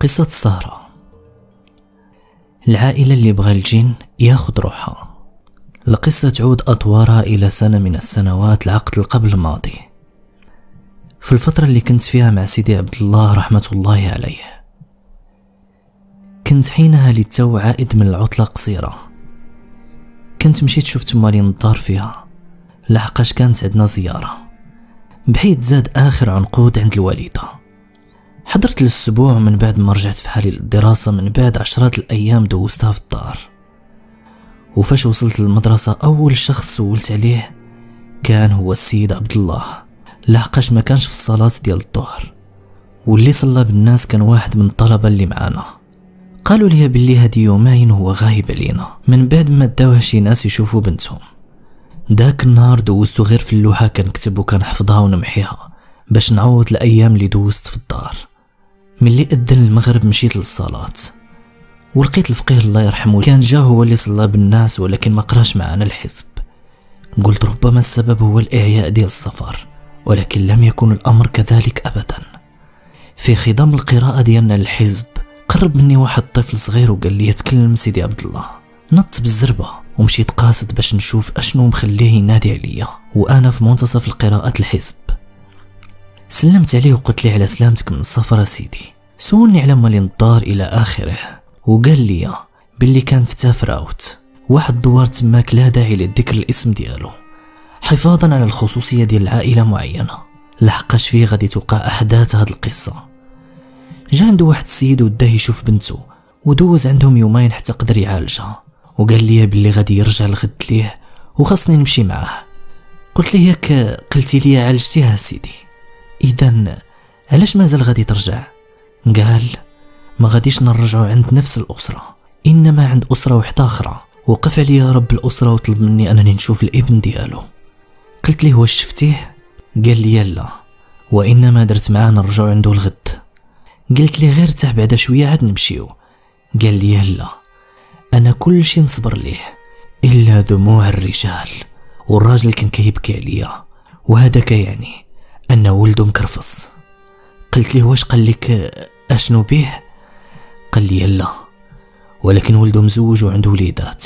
قصة سارة. العائلة اللي بغى الجن ياخد روحها القصة تعود أطوارها إلى سنة من السنوات العقد القبل الماضي. في الفترة اللي كنت فيها مع سيدي عبد الله رحمة الله عليه. كنت حينها للتو عائد من العطلة قصيرة. كنت مشيت شفت مالي نضار فيها. لحقاش كانت عندنا زيارة. بحيث زاد آخر عنقود عند الوالدة. حضرت الأسبوع من بعد ما رجعت في حالي للدراسة من بعد عشرات الأيام دوزتها في الدار. وفاش وصلت للمدرسة أول شخص سولت عليه كان هو السيد عبد الله. لحقاش ما كانش في الصلاة ديال الظهر. واللي صلى بالناس كان واحد من الطلبة اللي معانا. قالوا لي باللي هادي يومين هو غايب علينا. من بعد ما داوها شي ناس يشوفوا بنتهم. داك النهار دوزتو غير في اللوحة كنكتب وكنحفظها ونمحيها باش نعوض الأيام اللي دوزت في الدار. ملي أذن المغرب مشيت للصلاة ولقيت الفقيه الله يرحمه. كان جا هو اللي صلى بالناس ولكن ما قراش معنا الحزب. قلت ربما السبب هو الإعياء ديال السفر ولكن لم يكن الأمر كذلك أبدا. في خضم القراءة ديالنا للحزب قرب مني واحد طفل صغير وقال لي تكلم سيدي عبد الله نط بالزربة ومشيت قاصد باش نشوف أشنو مخليه ينادي عليا. وأنا في منتصف القراءة الحزب. سلمت عليه وقلت لي على سلامتك من السفر سيدي. سولني على مالي نضار إلى آخره وقال لي باللي كان في تافراوت واحد دوار تماك لا داعي لذكر الاسم ديالو. حفاظا على الخصوصية ديال العائلة معينة. لحقاش فيه غادي توقع أحداث هاد القصة. جا عنده واحد السيد وداه يشوف بنته ودوز عندهم يومين حتى قدر يعالجها. وقال لي باللي غادي يرجع الغد ليه وخاصني نمشي معاه. قلت ليه ياك قلتي لي عالجتيها سيدي. اذا علاش مازال غادي ترجع؟ قال ما غاديش نرجعو عند نفس الأسرة إنما عند أسرة وحدة أخرى. وقف عليا رب الأسرة وطلب مني أنني نشوف الابن ديالو. قلت ليه واش شفتيه؟ قال لي لا وإنما درت معاه نرجعو عنده الغد. قلت ليه غير تاع بعدا شوية عاد نمشيو. قال لي لا أنا كل شي نصبر ليه إلا دموع الرجال والراجل كان كيبكي عليا. وهذاك يعني أن ولده مكرفص. قلت ليه واش قال لك أشنو به؟ قال لي لا ولكن ولده مزوج وعنده وليدات.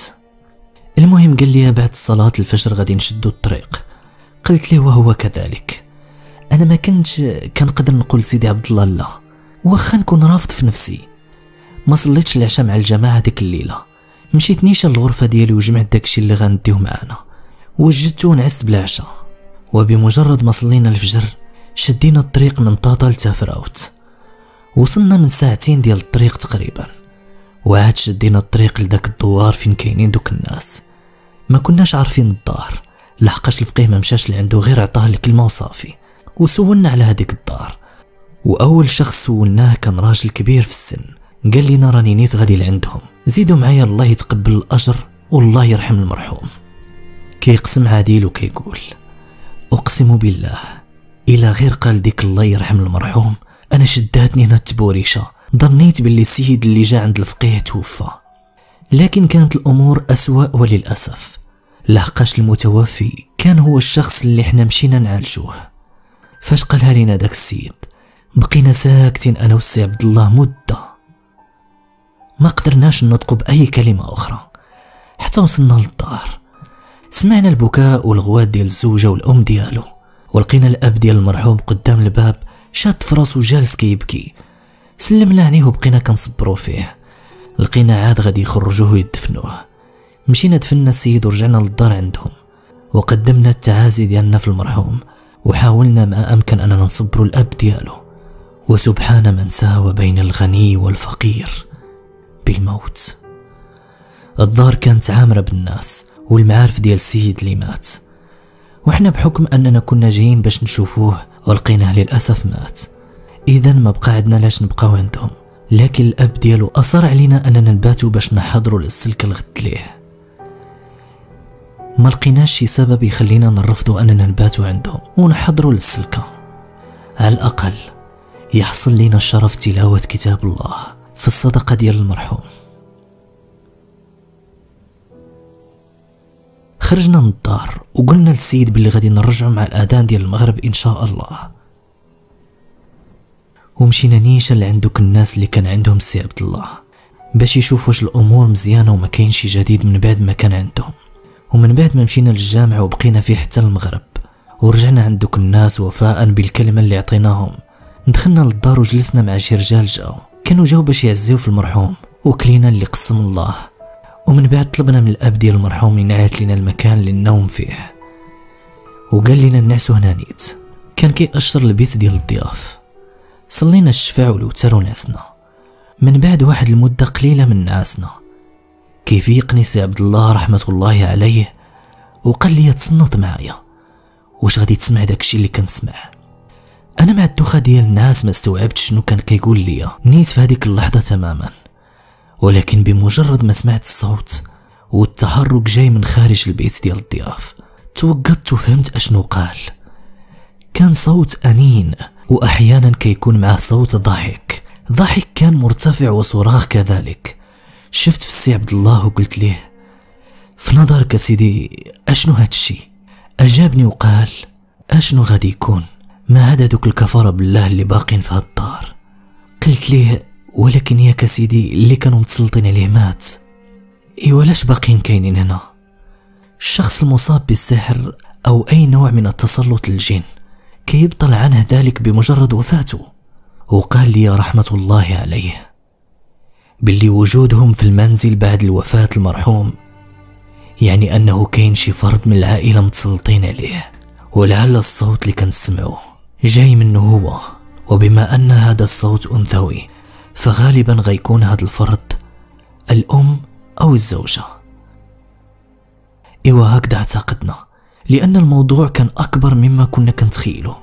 المهم قال لي بعد صلاة الفجر غادي نشدو الطريق. قلت ليه وهو كذلك. أنا ما كنتش كنقدر نقول سيدي عبد الله لا. واخا نكون رافض في نفسي. ما صليتش العشاء مع الجماعة ديك الليلة. مشيت نيشان للغرفة ديالي وجمعت داكشي اللي غنديوه معانا. وجدت ونعست بلا عشاء وبمجرد ما صلينا الفجر شدينا الطريق من طاطا لتافراوت وصلنا من ساعتين ديال الطريق تقريبا. وعاد شدينا الطريق لداك الدوار فين كاينين دوك الناس. ما كناش عارفين الدار. لحقاش الفقيه ما مشاش لعندو غير عطاه الكلمة وصافي. وسولنا على هذيك الدار. وأول شخص سولناه كان راجل كبير في السن. قال لنا راني نيت غادي لعندهم. زيدوا معايا الله يتقبل الأجر والله يرحم المرحوم. كيقسم عادل وكيقول أقسم بالله إلى غير قال ديك الله يرحم المرحوم أنا شداتني هنا التبوريشه ظنيت باللي السيد اللي جا عند الفقيه توفى. لكن كانت الأمور أسوأ وللأسف. لحقاش المتوفي كان هو الشخص اللي إحنا مشينا نعالجوه. فاش قالها لنا داك السيد؟ بقينا ساكتين أنا والسي عبد الله مدة. ما قدرناش ننطق باي كلمة أخرى. حتى وصلنا للدار. سمعنا البكاء والغوات ديال الزوجة والأم ديالو. ولقينا الأب ديال المرحوم قدام الباب شاد في راسو جالس كيبكي. سلمنا عليه وبقينا كنصبرو فيه. لقينا عاد غادي يخرجوه ويدفنوه. مشينا دفنا السيد ورجعنا للدار عندهم. وقدمنا التعازي ديالنا في المرحوم. وحاولنا ما أمكن أننا نصبر الأب ديالو. وسبحان من ساوى بين الغني والفقير بالموت. الدار كانت عامرة بالناس. والمعارف ديال السيد اللي مات. وحنا بحكم أننا كنا جايين باش نشوفوه ولقيناه للأسف مات. إذا ما بقى عندنا لاش نبقاو عندهم. لكن الأب ديالو أصر علينا أننا نباتو باش نحضروا للسلك الغد ليه. ما لقيناش شي سبب يخلينا نرفضوا أننا نباتوا عندهم ونحضروا للسلكة. على الأقل يحصل لنا الشرف تلاوة كتاب الله في الصدقة ديال المرحوم. خرجنا من الدار وقلنا للسيد باللي غادي نرجعوا مع الأذان ديال المغرب إن شاء الله. ومشينا نيشان لعند دوك الناس اللي كان عندهم سي عبد الله باش يشوف واش الأمور مزيانة وما كاين شي جديد من بعد ما كان عندهم. ومن بعد ما مشينا للجامع وبقينا فيه حتى المغرب ورجعنا عند دوك الناس وفاء بالكلمة اللي عطيناهم. دخلنا للدار وجلسنا مع شي رجال جاو كانوا جاو باش يعزيو في المرحوم وكلينا اللي قسم الله. ومن بعد طلبنا من الأب ديال المرحوم ينعت لنا المكان للنوم فيه. وقال لنا نعسو هنا نيت كان كيأشر للبيت ديال الضياف. صلينا الشفاع والوتر ونعسنا من بعد واحد المدة قليلة من نعاسنا كيفيقني سي عبد الله رحمة الله عليه وقال لي تصنت معايا. واش غادي تسمع داكشي اللي كنسمع؟ أنا مع الدوخة ديال النعاس ما استوعبت شنو كان كيقول لي نيت في هذيك اللحظة تماما. ولكن بمجرد ما سمعت الصوت والتحرك جاي من خارج البيت ديال الضياف توقدت وفهمت أشنو قال. كان صوت أنين وأحيانا كيكون معه صوت ضحك. ضحك كان مرتفع وصراخ كذلك. شفت في السي عبد الله وقلت ليه في نظرك سيدي أشنو هادشي أجابني وقال أشنو غادي يكون؟ ما عدا دوك الكفارة بالله اللي باقين في هالدار قلت ليه ولكن ياك سيدي اللي كانوا متسلطين عليه مات. اي ولاش باقيين كاينين هنا؟ الشخص المصاب بالسحر أو أي نوع من التسلط للجن. كيبطل عنه ذلك بمجرد وفاته. وقال لي رحمة الله عليه. باللي وجودهم في المنزل بعد الوفاة المرحوم. يعني أنه كاين شي فرد من العائلة متسلطين عليه. ولعل الصوت اللي كنسمعه جاي منه هو. وبما أن هذا الصوت أنثوي فغالبا غيكون هذا الفرد الأم أو الزوجة. إيوا هكذا اعتقدنا لأن الموضوع كان أكبر مما كنا كنتخيله.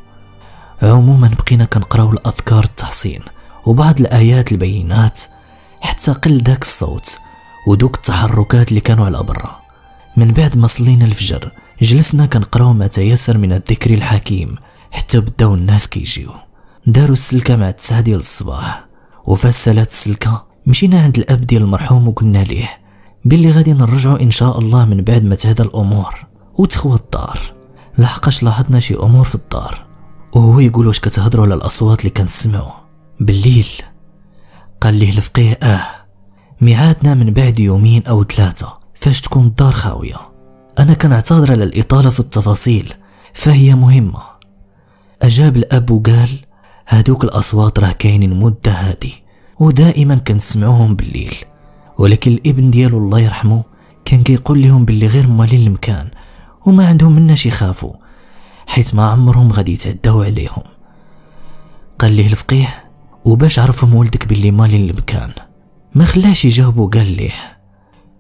عموما بقينا كنقراو الأذكار التحصين وبعض الآيات البينات حتى قل داك الصوت ودوك التحركات اللي كانوا على برا من بعد ما صلينا الفجر جلسنا كنقراو ما تيسر من الذكر الحكيم حتى بداو الناس كيجيو. داروا السلكة مع التسعة ديال الصباح. وفسلت السلكة مشينا عند الأب ديال المرحوم وقلنا ليه باللي غادي نرجعو إن شاء الله من بعد ما تهدى الأمور. وتخوى الدار. لحقاش لاحظنا شي أمور في الدار. وهو يقول واش كتهضروا على الأصوات اللي كنسمعو بالليل. قال ليه الفقيه آه. ميعادنا من بعد يومين أو ثلاثة. فاش تكون الدار خاوية؟ أنا كنعتذر على الإطالة في التفاصيل. فهي مهمة. أجاب الأب وقال هادوك الأصوات راه كاينين مدة هادي ودائما كنسمعوهم بالليل. ولكن الإبن ديالو الله يرحمه كان كيقول لهم باللي غير مالين المكان وما عندهم مناش يخافوا حيت ما عمرهم غادي يتعداو عليهم. قال ليه الفقيه وباش عرفهم ولدك باللي مالين المكان. ما خلاش يجاوبو قال ليه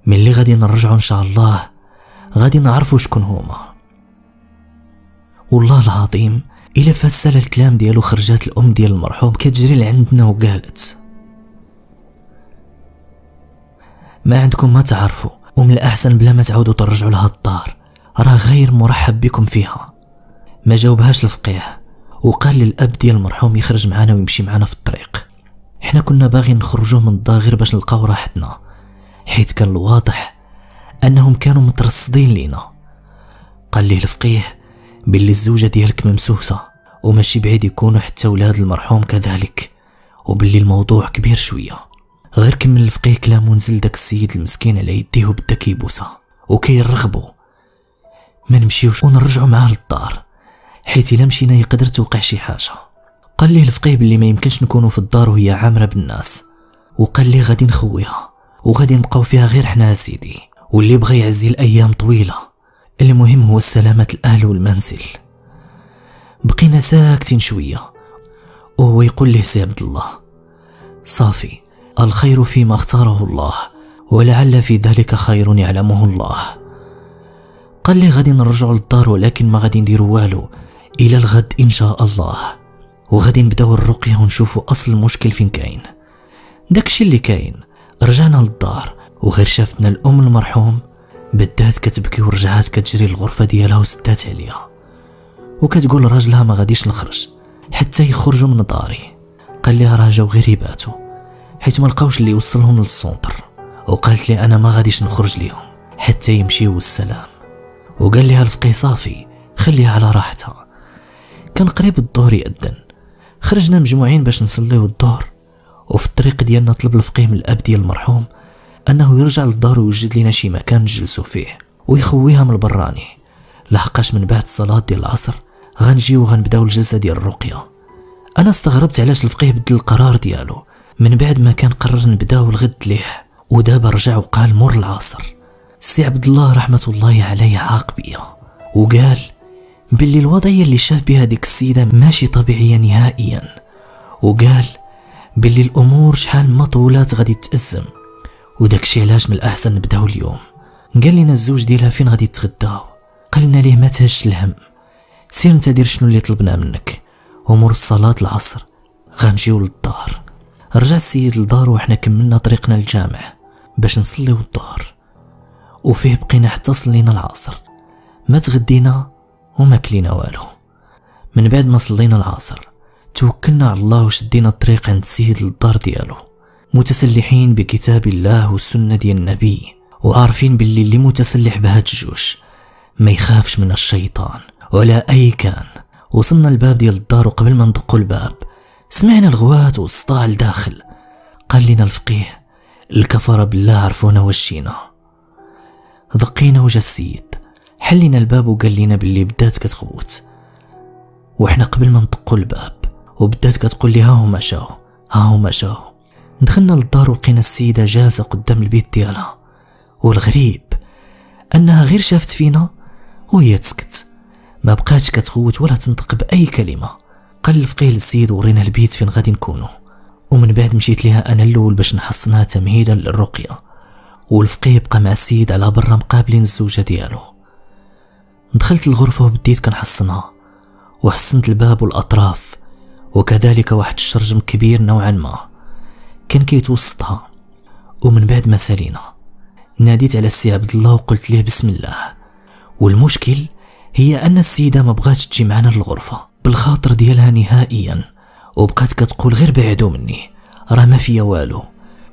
ملي غادي نرجعو إن شاء الله غادي نعرفو شكون هما. والله العظيم الا فسل الكلام ديالو خرجات الأم ديال المرحوم كتجري لعندنا وقالت ما عندكم ما تعرفوا ومن الأحسن بلا ما تعودوا ترجعوا لها الدار راه غير مرحب بكم فيها. ما جاوبهاش الفقيه وقال للاب ديال المرحوم يخرج معنا ويمشي معنا في الطريق. حنا كنا باغيين نخرجوا من الدار غير باش نلقاو راحتنا حيت كان الواضح أنهم كانوا مترصدين لينا. قال لي الفقيه باللي الزوجة ديالك ممسوسة وماشي بعيد يكونوا حتى ولاد المرحوم كذلك. وباللي الموضوع كبير شوية. غير كمل الفقيه كلامو نزل داك السيد المسكين على يديه وبدا كيبوسها. وكيرغبو. ما نمشيوش ونرجعو معاه للدار. حيت إلا مشينا يقدر توقع شي حاجة. قال لي الفقيه بلي ما يمكنش نكونوا في الدار وهي عامرة بالناس. وقال لي غادي نخويها. وغادي نبقاو فيها غير حنا سيدي. واللي بغى يعزي الأيام طويلة. المهم هو سلامة الأهل والمنزل. بقينا ساكتين شوية. وهو يقول لي سي عبد الله صافي الخير فيما اختاره الله ولعل في ذلك خير يعلمه الله. قال لي غادي نرجعوا للدار ولكن ما غادي نديروا والو إلى الغد إن شاء الله. وغادي نبداو الرقية ونشوفوا أصل المشكل فين كاين. داكشي اللي كاين رجعنا للدار وغير شافتنا الأم المرحوم بدات كتبكي ورجعات كتجري الغرفة ديالها وسدات عليها وكتقول راجلها ما غاديش نخرج حتى يخرجوا من داري. قال لها راه جاو غير يباتوا حيت ما لقاوش اللي يوصلهم للسونتر. وقالت لي أنا ما غاديش نخرج ليهم حتى يمشيو والسلام وقال لها الفقيه صافي خليها على راحتها. كان قريب الظهر يأذن. خرجنا مجموعين باش نصليو الظهر. وفي الطريق ديالنا طلب الفقيه من الأب ديال المرحوم أنه يرجع للدار ويوجد لنا شي مكان نجلسو فيه ويخويها من البراني. لحقاش من بعد الصلاة ديال العصر غنجيو غنبداو الجلسة ديال الرقية. أنا استغربت علاش الفقيه بدل القرار ديالو. من بعد ما كان قرر نبداو الغد ليه ودابا رجع وقال مر العصر. سي عبد الله رحمة الله عليه عاق بيا وقال باللي الوضعية اللي شاف بها ديك السيدة ماشي طبيعية نهائيا. وقال باللي الأمور شحال ما طولات غادي تأزم. وداكشي علاش من الأحسن نبدأو اليوم. قال لنا الزوج ديالها فين غادي تغداو؟ قالنا ليه ما تهش الهم. سير انت دير شنو اللي طلبنا منك؟ ومر الصلاة العصر. غنجيو للدار. رجع السيد للدار وحنا كملنا طريقنا للجامع باش نصليو الظهر. وفيه بقينا حتى صلينا العصر. ما تغدينا وما كلينا والو. من بعد ما صلينا العصر توكلنا على الله وشدينا الطريق عند السيد للدار ديالو. متسلحين بكتاب الله والسنة ديال النبي وعارفين باللي اللي متسلح بهاد الجوش ما يخافش من الشيطان. ولا أي كان. وصلنا الباب ديال الدار وقبل ما ندقوا الباب. سمعنا الغوات والسطاع لداخل قال لنا الفقيه الكفرة بالله عرفونا وشينا ذقينا وجا السيد. حلينا الباب وقال لنا باللي بدات كتغوت. وحنا قبل ما ندقوا الباب وبدات كتقول لي ها هما شاو ها هما شاو. دخلنا للدار ولقينا السيدة جالسة قدام البيت ديالها والغريب أنها غير شافت فينا وهي تسكت. ما بقاتش كتغوت ولا تنطق بأي كلمة. قال الفقيه للسيد ورينا البيت فين غادي نكونو. ومن بعد مشيت ليها أنا الأول باش نحصنها تمهيدا للرقية. والفقيه بقى مع السيد على برا مقابلين الزوجة ديالو. دخلت الغرفة وبديت كنحصنها وحسنت الباب والأطراف وكذلك واحد الشرجم كبير نوعا ما. كان كيتوسطها. ومن بعد ما سالينا ناديت على السي عبد الله وقلت ليه بسم الله. والمشكل هي أن السيدة ما بغاتش تجي معنا للغرفة بالخاطر ديالها نهائيا وبقات كتقول غير بعدو مني. راه ما فيا والو.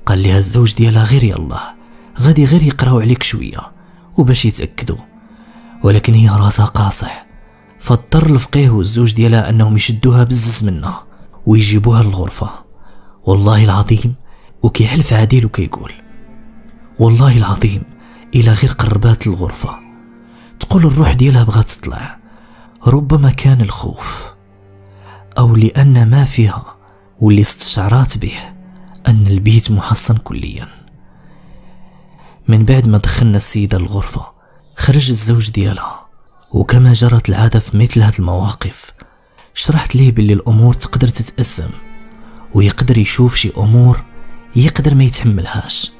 قال لها الزوج ديالها غير يلا غادي غير يقراو عليك شوية وباش يتأكدوا. ولكن هي راسها قاصح فاضطر الفقيه والزوج ديالها أنهم يشدوها بزز منها ويجيبوها للغرفة. والله العظيم وكيحلف عديل وكيقول والله العظيم إلى غير قربات الغرفة. تقول الروح ديالها بغات تطلع. ربما كان الخوف أو لأن ما فيها واللي استشعرات به أن البيت محصن كليا. من بعد ما دخلنا السيدة الغرفة خرج الزوج ديالها. وكما جرت العادة في مثل هاد المواقف شرحت ليه باللي الأمور تقدر تتأزم. ويقدر يشوف شي أمور يقدر ما يتحملهاش.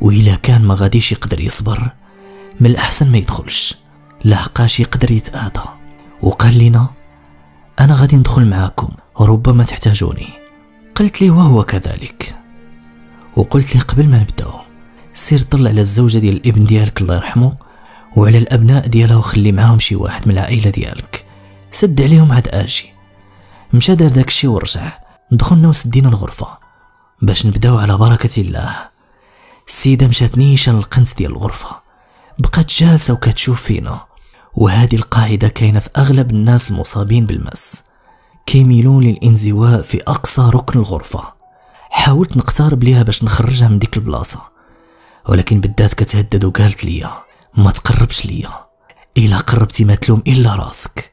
وإلا كان ما غاديش يقدر يصبر من الأحسن ما يدخلش. لحقاش يقدر يتآذى وقال لنا أنا غادي ندخل معاكم ربما تحتاجوني. قلت لي وهو كذلك. وقلت لي قبل ما نبداو سير طلع على الزوجة ديال الابن ديالك الله يرحمه وعلى الأبناء ديالها وخلي معاهم شي واحد من العائلة ديالك. سد عليهم عاد آجي. مشى دار داكشي ورجع. دخلنا وسدينا الغرفة باش نبداو على بركة الله. السيدة مشات نيشان للقنت ديال الغرفة. بقات جالسة وكتشوف فينا. وهذه القاعدة كاينة في أغلب الناس المصابين بالمس. كيميلون للانزواء في أقصى ركن الغرفة. حاولت نقترب ليها باش نخرجها من ديك البلاصة. ولكن بدات كتهدد وقالت ليا ما تقربش ليا. إلا قربتي ما تلوم إلا راسك.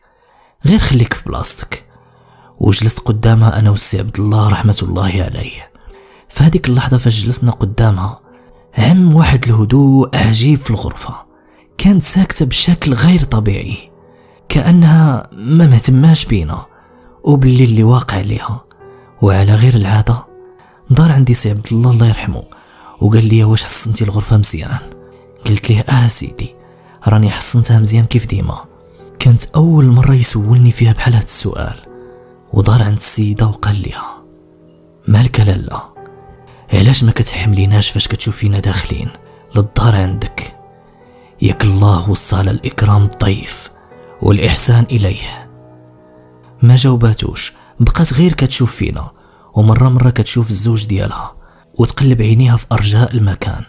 غير خليك في بلاصتك. وجلست قدامها أنا والسي عبد الله رحمة الله عليه. في هذيك اللحظة فاش جلسنا قدامها عم واحد الهدوء عجيب في الغرفة. كانت ساكتة بشكل غير طبيعي كأنها ما مهتماش بينا وباللي اللي واقع عليها. وعلى غير العادة دار عندي سي عبد الله الله يرحمه وقال لي واش حصنتي الغرفة مزيان. قلت ليه آه سيدي راني حصنتها مزيان كيف ديما. كانت أول مرة يسولني فيها بحال هاد السؤال. ودار عند السيدة وقال ليها مالك لالا علاش ما كتحمليناش فاش كتشوفينا داخلين؟ للدار عندك. ياك الله وصى على الإكرام الضيف والإحسان إليه. ما جاوباتوش. بقات غير كتشوف فينا ومرة مرة كتشوف الزوج ديالها. وتقلب عينيها في أرجاء المكان.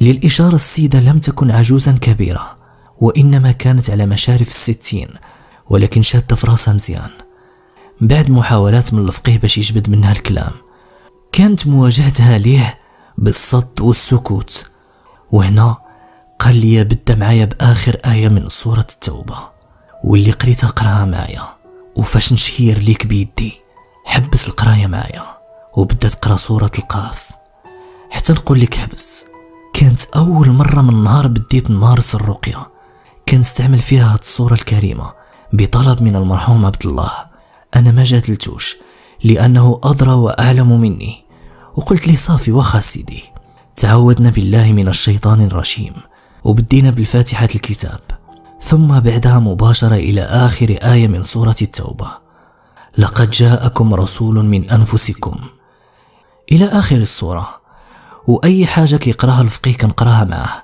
للإشارة السيدة لم تكن عجوزا كبيرة. وإنما كانت على مشارف الستين. ولكن شادة في راسها مزيان. بعد محاولات من الفقيه باش يجبد منها الكلام. كانت مواجهتها ليه بالصد والسكوت. وهنا قال لي بدأ معايا بآخر آية من سورة التوبة. واللي قريتها قراها معايا. وفاش نشير ليك بيدي حبس القراية معايا. وبدا تقرأ سورة القاف. حتى نقول لك حبس. كانت أول مرة من نهار بديت نمارس الرقية. كنستعمل فيها هاد الصورة الكريمة بطلب من المرحوم عبد الله. أنا ما جادلتوش لأنه أدرى وأعلم مني. وقلت لي صافي واخا سيدي. تعودنا بالله من الشيطان الرجيم وبدينا بالفاتحة الكتاب. ثم بعدها مباشرة إلى آخر آية من سورة التوبة. لقد جاءكم رسول من أنفسكم. إلى آخر السورة. وأي حاجة كيقراها الفقيه كنقراها معاه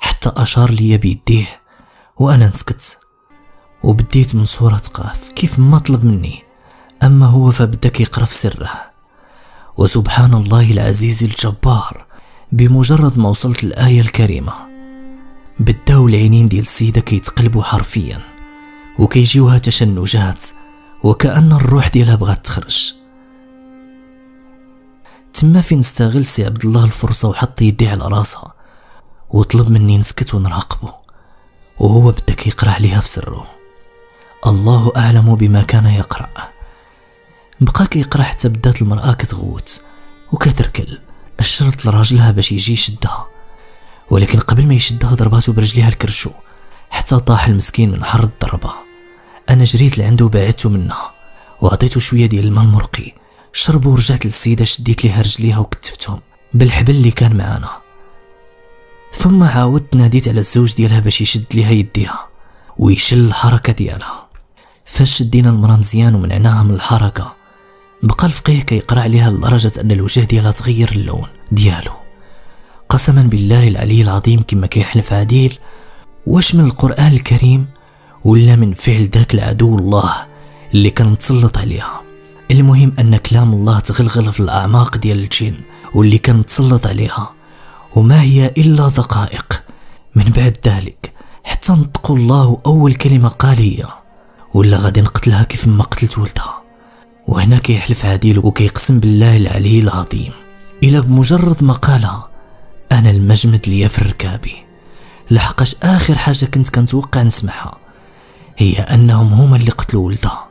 حتى أشار لي بيديه وأنا نسكت. وبديت من سورة قاف كيف ما طلب مني. أما هو فبدا كيقرا في سره. وسبحان الله العزيز الجبار بمجرد ما وصلت الآية الكريمة. بداو العينين ديال السيدة كيتقلبوا حرفيا وكيجيوها تشنجات وكأن الروح ديالها بغات تخرج. تما فين استغل سي عبد الله الفرصة وحط يدي على راسها؟ وطلب مني نسكت ونراقبه وهو بدا كيقرا عليها في سره. الله أعلم بما كان يقرأ. بقى كيقرا حتى بدات المرأة كتغوت وكتركل الشرط لراجلها باش يجي يشدها. ولكن قبل ما يشدها ضرباتو برجليها الكرشو حتى طاح المسكين من حر الضربة. أنا جريت لعنده وبعدتو منها وعطيتو شوية ديال الماء المرقي. شرب ورجعت للسيدة شديت ليها رجليها وكتفتهم بالحبل اللي كان معانا. ثم عاودت ناديت على الزوج ديالها باش يشد ليها يديها ويشل الحركة ديالها. فاش شدينا المرا مزيان ومنعناها من الحركة بقى الفقيه كيقرا عليها لدرجة أن الوجه ديالها تغير اللون ديالو. قسما بالله العلي العظيم كما كيحلف عديل واش من القرآن الكريم ولا من فعل ذاك العدو الله اللي كان متسلط عليها؟ المهم أن كلام الله تغلغل في الأعماق ديال الجن واللي كان متسلط عليها. وما هي إلا دقائق من بعد ذلك حتى نطقوا الله أول كلمة قال هي. ولا غادي نقتلها كيف ما قتلت ولدها. وهنا كيحلف عديل وكيقسم بالله العلي العظيم. إلا بمجرد ما قالها أنا المجمد ليا في الركابي. لحقاش آخر حاجة كنت كنتوقع نسمعها هي أنهم هما اللي قتلوا ولدها.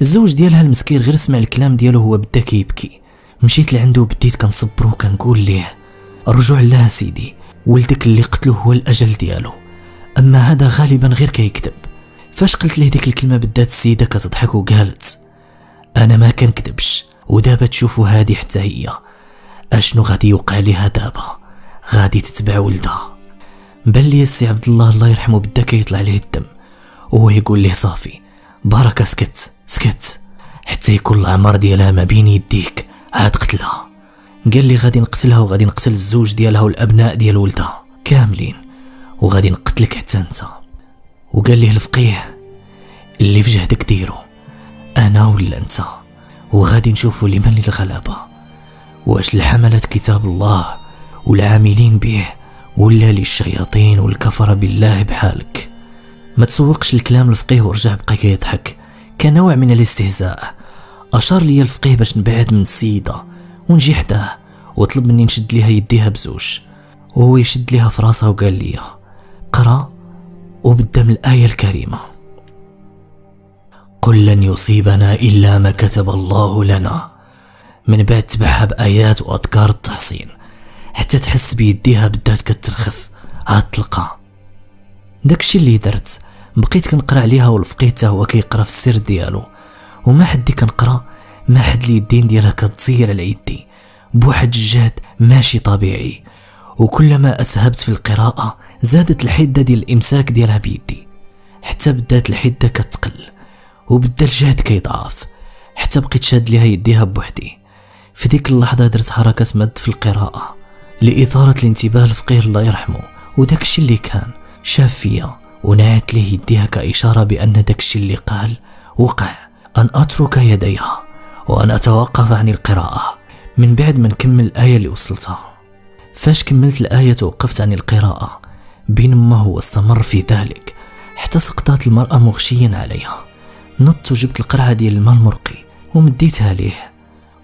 الزوج ديالها المسكين غير سمع الكلام ديالو هو بدا كيبكي. مشيت لعندو وبديت كنصبرو وكنقول ليه رجوع الله سيدي ولدك اللي قتلو هو الأجل ديالو. أما هذا غالبا غير كيكذب. فاش قلت ليه ديك الكلمة بدات السيدة كتضحك وقالت أنا ما كنكذبش ودابا تشوفوا هادي حتى هي. أشنو غادي يوقع ليها دابا؟ غادي تتبع ولدها. بان لي السي عبد الله الله يرحمه بدا كيطلع ليه الدم وهو يقول ليه صافي بركة سكت سكت. حتى يكون العمر ديالها ما بين يديك عاد قتلها. قال لي غادي نقتلها وغادي نقتل الزوج ديالها والأبناء ديال ولدها كاملين. وغادي نقتلك حتى أنت. وقال ليه الفقيه اللي في جهدك ديرو. أنا ولا أنت؟ وغادي نشوفوا لمن الغلبة واش الحملة كتاب الله والعاملين به ولا للشياطين والكفر بالله بحالك؟ ما تسوقش الكلام الفقيه ورجع بقى كيضحك كنوع من الاستهزاء. أشار لي الفقيه باش نبعد من السيدة ونجي حداه وطلب مني نشد ليها يديها بزوج. وهو يشد ليها في راسها وقال لي قرأ وبدا من الآية الكريمة. قل لن يصيبنا إلا ما كتب الله لنا. من بعد تبعها بآيات وأذكار التحصين. حتى تحس بيديها بدات كترخف. عاد تلقى داكشي اللي درت. بقيت كنقرأ عليها والفقيه حتى هو كيقرا في السر ديالو. وما حدي كنقرأ ما حد اليدين ديالها كتزير على يدي. بواحد الجهد ماشي طبيعي. وكلما أسهبت في القراءة زادت الحدة ديال الإمساك ديالها بيدي حتى بدات الحدة كتقل وبدا الجهد كيضعف حتى بقيت شاد ليها يديها بوحدي. في ديك اللحظة درت حركة مد في القراءة لإثارة الانتباه الفقير الله يرحمه وداك الشي اللي كان شاف فيا ونعت ليه يديها كإشارة بأن داك الشي اللي قال وقع. أن أترك يديها وأن أتوقف عن القراءة من بعد ما نكمل الآية اللي وصلتها. فاش كملت الآية توقفت عن القراءة؟ بينما هو استمر في ذلك؟ حتى سقطت المرأة مغشيا عليها. نط وجبت القرعة ديال الماء المرقي ومديتها ليه.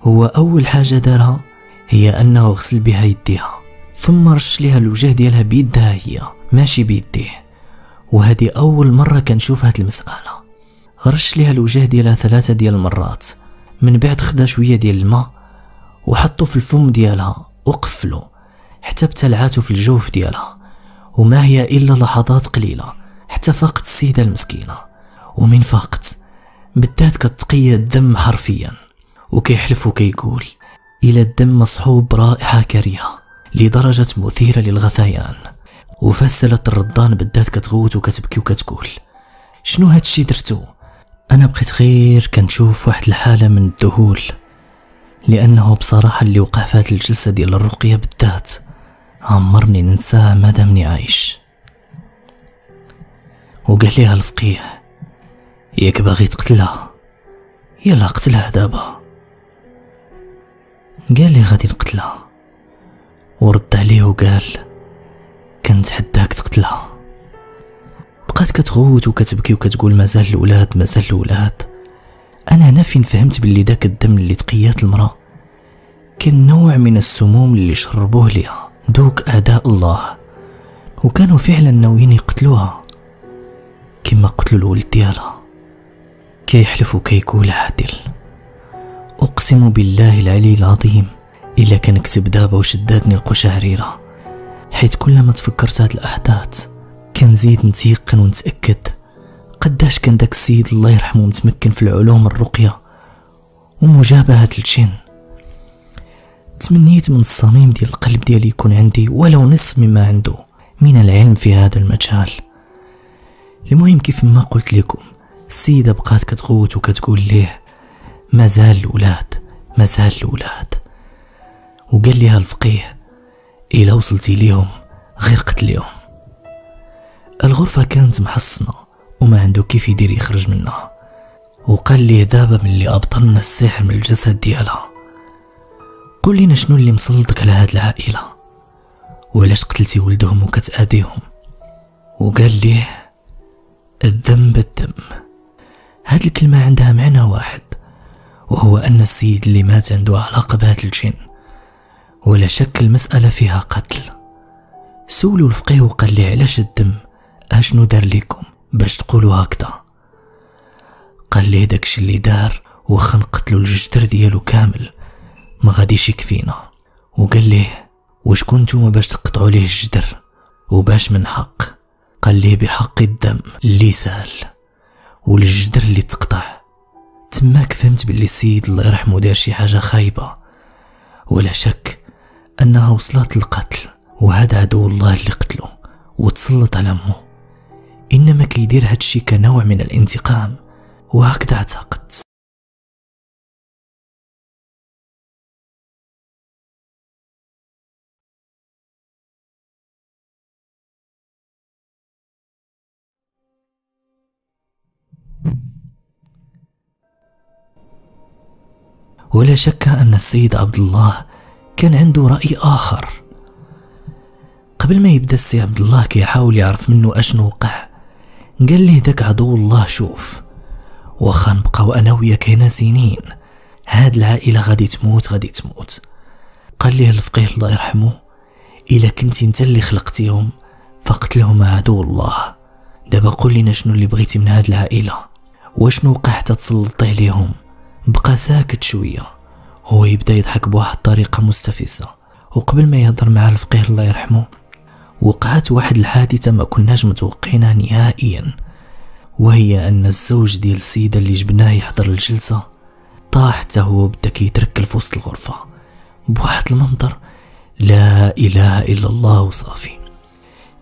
هو أول حاجة دارها هي أنه غسل بها يديها ثم رش ليها الوجه ديالها بيدها هي ماشي بيديه. وهذه أول مرة كنشوف هاد المسألة. غرش ليها الوجه ديالها ثلاثة ديال المرات من بعد خدا شوية ديال الماء وحطو في الفم ديالها وقفلو. حتى ابتلعاتو في الجوف ديالها. وما هي إلا لحظات قليلة. حتى فاقت السيدة المسكينة. ومن فاقت بدات كتقيا الدم حرفيا. وكيحلف وكيقول إلى الدم مصحوب برائحة كريهة لدرجة مثيرة للغثيان. وفسلت الرضان بدات كتغوت وكتبكي وكتقول شنو هادشي درتو؟ أنا بقيت غير كنشوف واحد الحالة من الذهول. لأنه بصراحة اللي وقع في هاد الجلسة ديال الرقية بالذات. عمرني ننساه مادامني عايش. وقال ليها الفقيه ياك باغي تقتلها. يلا قتلها دابا. قال لي غادي نقتلها. ورد عليه وقال كنتحداك تقتلها. بقات كتغوت وكتبكي وكتقول مازال الولاد مازال الولاد. أنا هنا فين فهمت باللي داك الدم اللي تقيات المرأة كان نوع من السموم اللي شربوه ليها. دوك اعداء الله. وكانوا فعلا ناويين يقتلوها. كما قتلوا الولد ديالها. كيحلف وكيقول عادل. أقسم بالله العلي العظيم إلا كنكتب دابا وشداتني القشعريرة. حيت كلما تفكرت هاد الأحداث كنزيد نتيقن ونتأكد قداش كان داك السيد الله يرحمه متمكن في العلوم الرقية ومجابهة الجن. تمنيت من الصميم ديال القلب ديالي يكون عندي ولو نصف مما عنده من العلم في هذا المجال. المهم كيف ما قلت لكم السيدة بقات كتغوت وكتقول ليه مازال الولاد مازال الولاد وقال ليها الفقيه إلا وصلتي ليهم غير قتليهم. الغرفة كانت محصنة وما عنده كيف يدير يخرج منها. وقال لي دابا ملي أبطلنا السحر من الجسد ديالها. قول لنا شنو اللي مسلطك على هاد العائلة؟ وعلاش قتلتي ولدهم وكتأذيهم؟ وقال ليه الذنب الدم. هاد الكلمة عندها معنى واحد وهو أن السيد اللي مات عنده علاقة بهاد الجن ولا شك المسألة فيها قتل. سولوا الفقيه وقال لي علاش الدم؟ أشنو دار ليكم؟ باش تقولوا هكذا. قال لي داكشي اللي دار وخا نقتلو الجدر ديالو كامل. ما غاديش يكفينا وقال ليه واش كنتو باش تقطعوا ليه الجدر؟ وباش من حق. قال ليه بحق الدم اللي سال والجدر اللي تقطع. تماك فهمت باللي السيد الله يرحمه دار شي حاجة خايبة. ولا شك أنها وصلت للقتل وهذا عدو الله اللي قتله وتسلط على امه إنما كيدير هادشي كنوع من الانتقام وهكذا اعتقدت ولا شك أن السيد عبد الله كان عنده رأي آخر. قبل ما يبدأ السي عبد الله كيحاول يعرف منه أشنو وقع قال لي داك عدو الله شوف واخا نبقاو أنا وياك هنا سنين. هاد العائلة غادي تموت غادي تموت. قال ليه الفقيه الله يرحمه إلا كنتي انت اللي خلقتيهم فقتلهم عدو الله. دابا قول لنا شنو اللي بغيتي من هاد العائلة؟ وشنو وقع حتى تسلطي عليهم؟ بقى ساكت شوية. هو يبدأ يضحك بواحد الطريقة مستفزة. وقبل ما يهضر مع الفقيه الله يرحمه وقعت واحد الحادثة ما كناش متوقعينها نهائيا. وهي أن الزوج ديال السيدة اللي جبناه يحضر الجلسة طاح حتى هو بدا كيتركل في وسط الغرفة. بواحد المنظر لا إله إلا الله وصافي.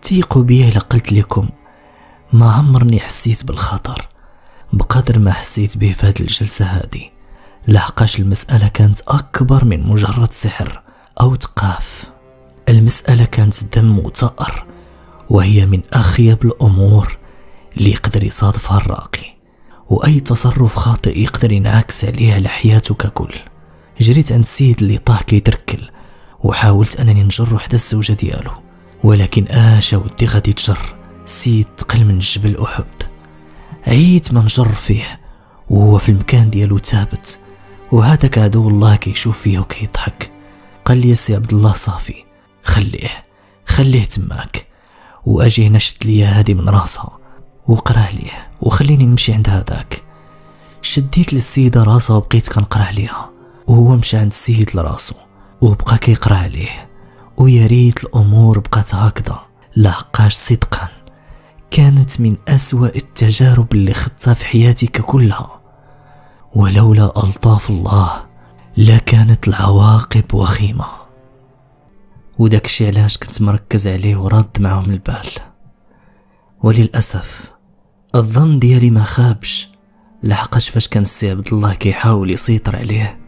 تيقوا بيا إلا قلت لكم ما عمرني حسيت بالخطر. بقدر ما حسيت به في هذه الجلسة هذه. لحقاش المسألة كانت أكبر من مجرد سحر أو تقاف. المسألة كانت دم وطأر وهي من أخيب الأمور اللي يقدر يصادفها الراقي. وأي تصرف خاطئ يقدر ينعكس عليه على ككل. جريت عند السيد اللي طاح كيتركل وحاولت أنني نجر وحدة الزوجة ديالو. ولكن آشا ودي غادي تجر. السيد تقل من جبل أحد. عيت ما نجر فيه وهو في المكان ديالو ثابت. وهذاك عدو الله كيشوف فيه وكيضحك. قال لي سي عبد الله صافي خليه خليه تماك. وأجي هنا شد ليا هادي من راسها وقرا ليه وخليني نمشي عند هذاك. شديت للسيدة راسها وبقيت كنقرا عليها وهو مشى عند السيد لراسو وبقى كيقرا عليه. ويا ريت الأمور بقات هكذا لحقاش صدقا. كانت من أسوأ التجارب اللي خدتها في حياتك كلها. ولولا ألطاف الله لكانت العواقب وخيمة. وداك الشي علاش كنت مركز عليه وراد معهم البال. وللأسف الظن ديالي ما خابش. لحقاش فاش كان السي عبد الله كيحاول يسيطر عليه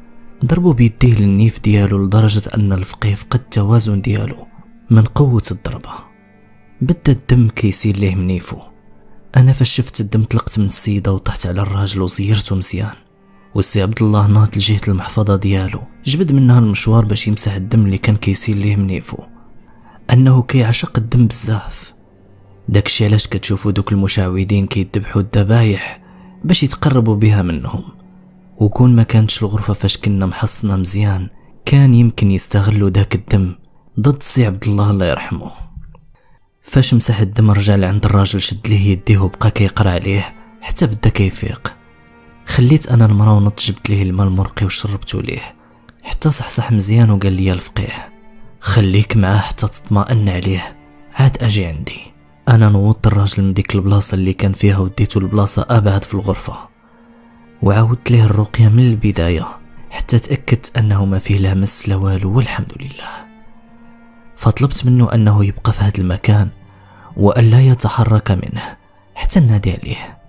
ضربو بيديه للنيف ديالو لدرجة أن الفقيه فقد التوازن ديالو من قوة الضربة. بدا الدم كيسيل ليه من نيفو أنا فاش شفت الدم طلقت من السيدة وطحت على الراجل وزيرتو مزيان. والسي عبد الله ناض لجهة المحفظة ديالو جبد منها ال mouchoir باش يمسح الدم اللي كان كيسيل ليه من نيفو أنه كيعشق الدم بزاف. داكشي علاش كتشوفو دوك المشعوذين كيدبحوا الذبايح باش يتقربوا بها منهم. وكون ما كانتش الغرفة فاش كنا محصنة مزيان كان يمكن يستغلوا داك الدم ضد سي عبد الله الله يرحمه. فاش مسح الدم رجع لعند الراجل شد ليه يديه وبقى كيقرأ عليه حتى بدا كيفيق. خليت أنا المرا ونط جبت ليه الماء المرقي وشربتو ليه. حتى صحصح مزيان وقال لي ألفقيه. خليك معاه حتى تطمئن عليه. عاد أجي عندي. أنا نوضت الراجل من ديك البلاصة اللي كان فيها وديتو لبلاصه أبعد في الغرفة. وعاودت ليه الرقية من البداية. حتى تأكدت أنه ما فيه لا مس لا والو والحمد لله. فطلبت منه أنه يبقى في هذا المكان. وألا يتحرك منه. حتى نادي عليه.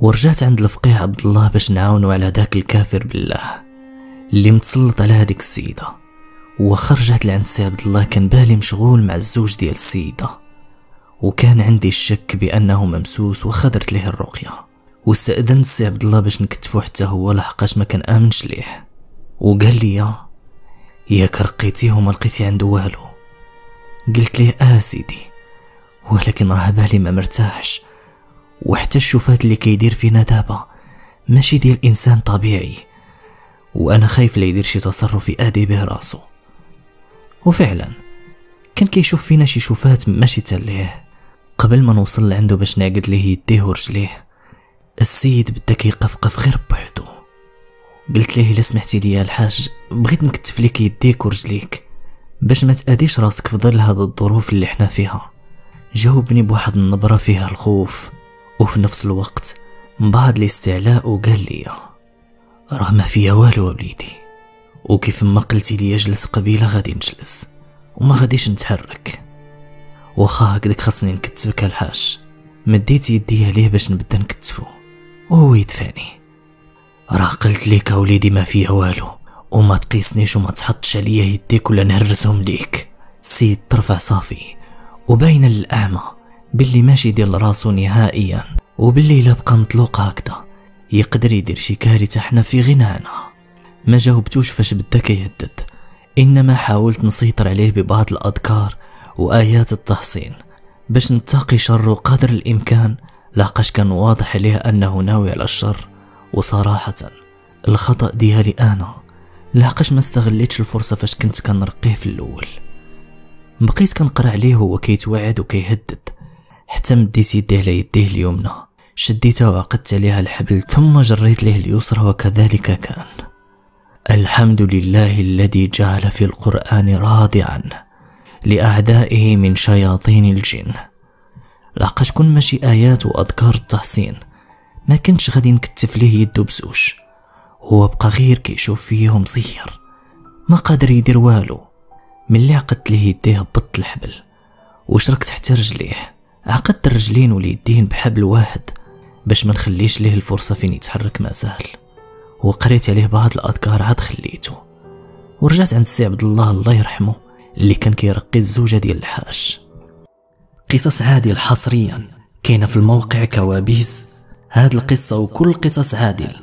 ورجعت عند الفقيه عبد الله باش نعاونو على داك الكافر بالله. اللي متسلط على هذيك السيدة. وخرجت لعند سي عبد الله كان بالي مشغول مع الزوج ديال السيدة. وكان عندي الشك بأنه ممسوس وخدرت ليه الرقية. واستأذنت سي عبد الله باش نكتفو حتى هو لحقاش ما كان آمنش ليه. وقال لي يا ياك رقيتيه وما لقيتي عنده والو. قلت ليه آه سيدي. ولكن راه بالي ما مرتاحش. وحتى الشوفات اللي كيدير فينا دابا ماشي ديال إنسان طبيعي. وأنا خايف لا يدير شي تصرف يأذي به راسو. وفعلا كان كيشوف فينا شي شوفات ماشي تليه قبل ما نوصل لعنده باش نعقد ليه يديه ورجليه السيد بدا كيقفقف غير بوحدو. قلت ليه إلا سمحتي لي الحاج بغيت نكتف ليك يديك ورجليك باش ما تأذيش راسك في ظل هذه الظروف اللي إحنا فيها. جاوبني بواحد النبرة فيها الخوف وفي نفس الوقت بعض الاستعلاء وقال لي راه ما فيها والو وليدي وكيف ما قلتي لي أجلس قبيلة غادي نجلس وما غاديش نتحرك. واخا هكذاك خاصني نكتفك الحاج مديت يدي عليه باش نبدأ نكتفو. وهو يدفعني. راه قلت ليك وليدي ما فيها والو وما تقيسنيش وما تحطش عليا يديك ولا نهرسهم ليك. سيد ترفع صافي. وباين للأعمى باللي ماشي ديال راسو نهائيا وباللي إلا بقى مطلوق هكذا يقدر يدير شي كارثة حنا في غنى عنها ما جاوبتوش فاش بدا كيهدد. إنما حاولت نسيطر عليه ببعض الأذكار وآيات التحصين باش نتقي شره قدر الإمكان لاقاش كان واضح عليه أنه ناوي على الشر. وصراحة الخطأ ديالي أنا لاقاش ما استغليتش الفرصة فاش كنت كنرقيه في الأول. بقيت كنقرا عليه وهو كيتوعد وكيهدد. حتى مديت يديه على يديه اليمنى. شديتها وعقدت عليها الحبل ثم جريت له اليسرى وكذلك كان. الحمد لله الذي جعل في القرآن راضعا لأعدائه من شياطين الجن. لقاش كون ماشي آيات وأذكار التحصين ما كنتش غادي نكتف ليه يدو بزوج. هو بقى غير كيشوف فيه مصير ما قادر يدير والو. ملي عقدت ليه يديه هبطت الحبل وشركت حتى رجليه. عقدت الرجلين واليدين بحبل واحد باش ما نخليش ليه الفرصة فين يتحرك مازال وقريت عليه بعض الأذكار عاد خليته. ورجعت عند السي عبد الله الله يرحمه اللي كان كيرقي الزوجة ديال الحاج. قصص عادل حصريا كاينة في الموقع كوابيس. هاد القصة وكل قصص عادل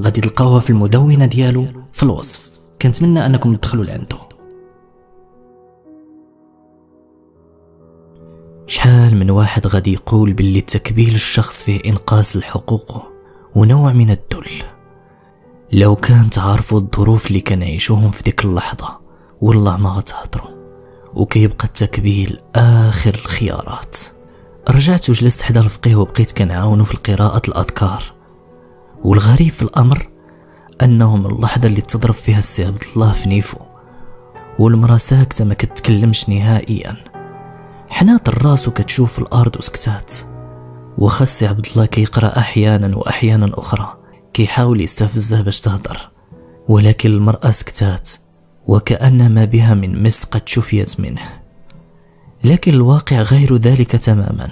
غادي تلقاوها في المدونة ديالو في الوصف. كنتمنى أنكم تدخلوا لعنده شحال من واحد غادي يقول باللي تكبيل الشخص فيه إنقاص الحقوق ونوع من الذل. لو كان تعرفوا الظروف اللي كنعيشوهم في ديك اللحظة والله ما غتهضروا. وكيبقى التكبيل آخر الخيارات. رجعت وجلست حدا الفقيه وبقيت كنعاونو في قراءة الأذكار. والغريب في الأمر أنه من اللحظة اللي تضرب فيها السي عبد الله في نيفو والمرا ساكتة ما كتكلمش نهائيا. حنات الراس وكتشوف الأرض وسكتات. وخسي عبد الله كيقرأ أحيانا وأحيانا أخرى كيحاول يستفزها باش تهضر ولكن المرأة سكتات وكأن ما بها من مس قد شفيت منه. لكن الواقع غير ذلك تماما.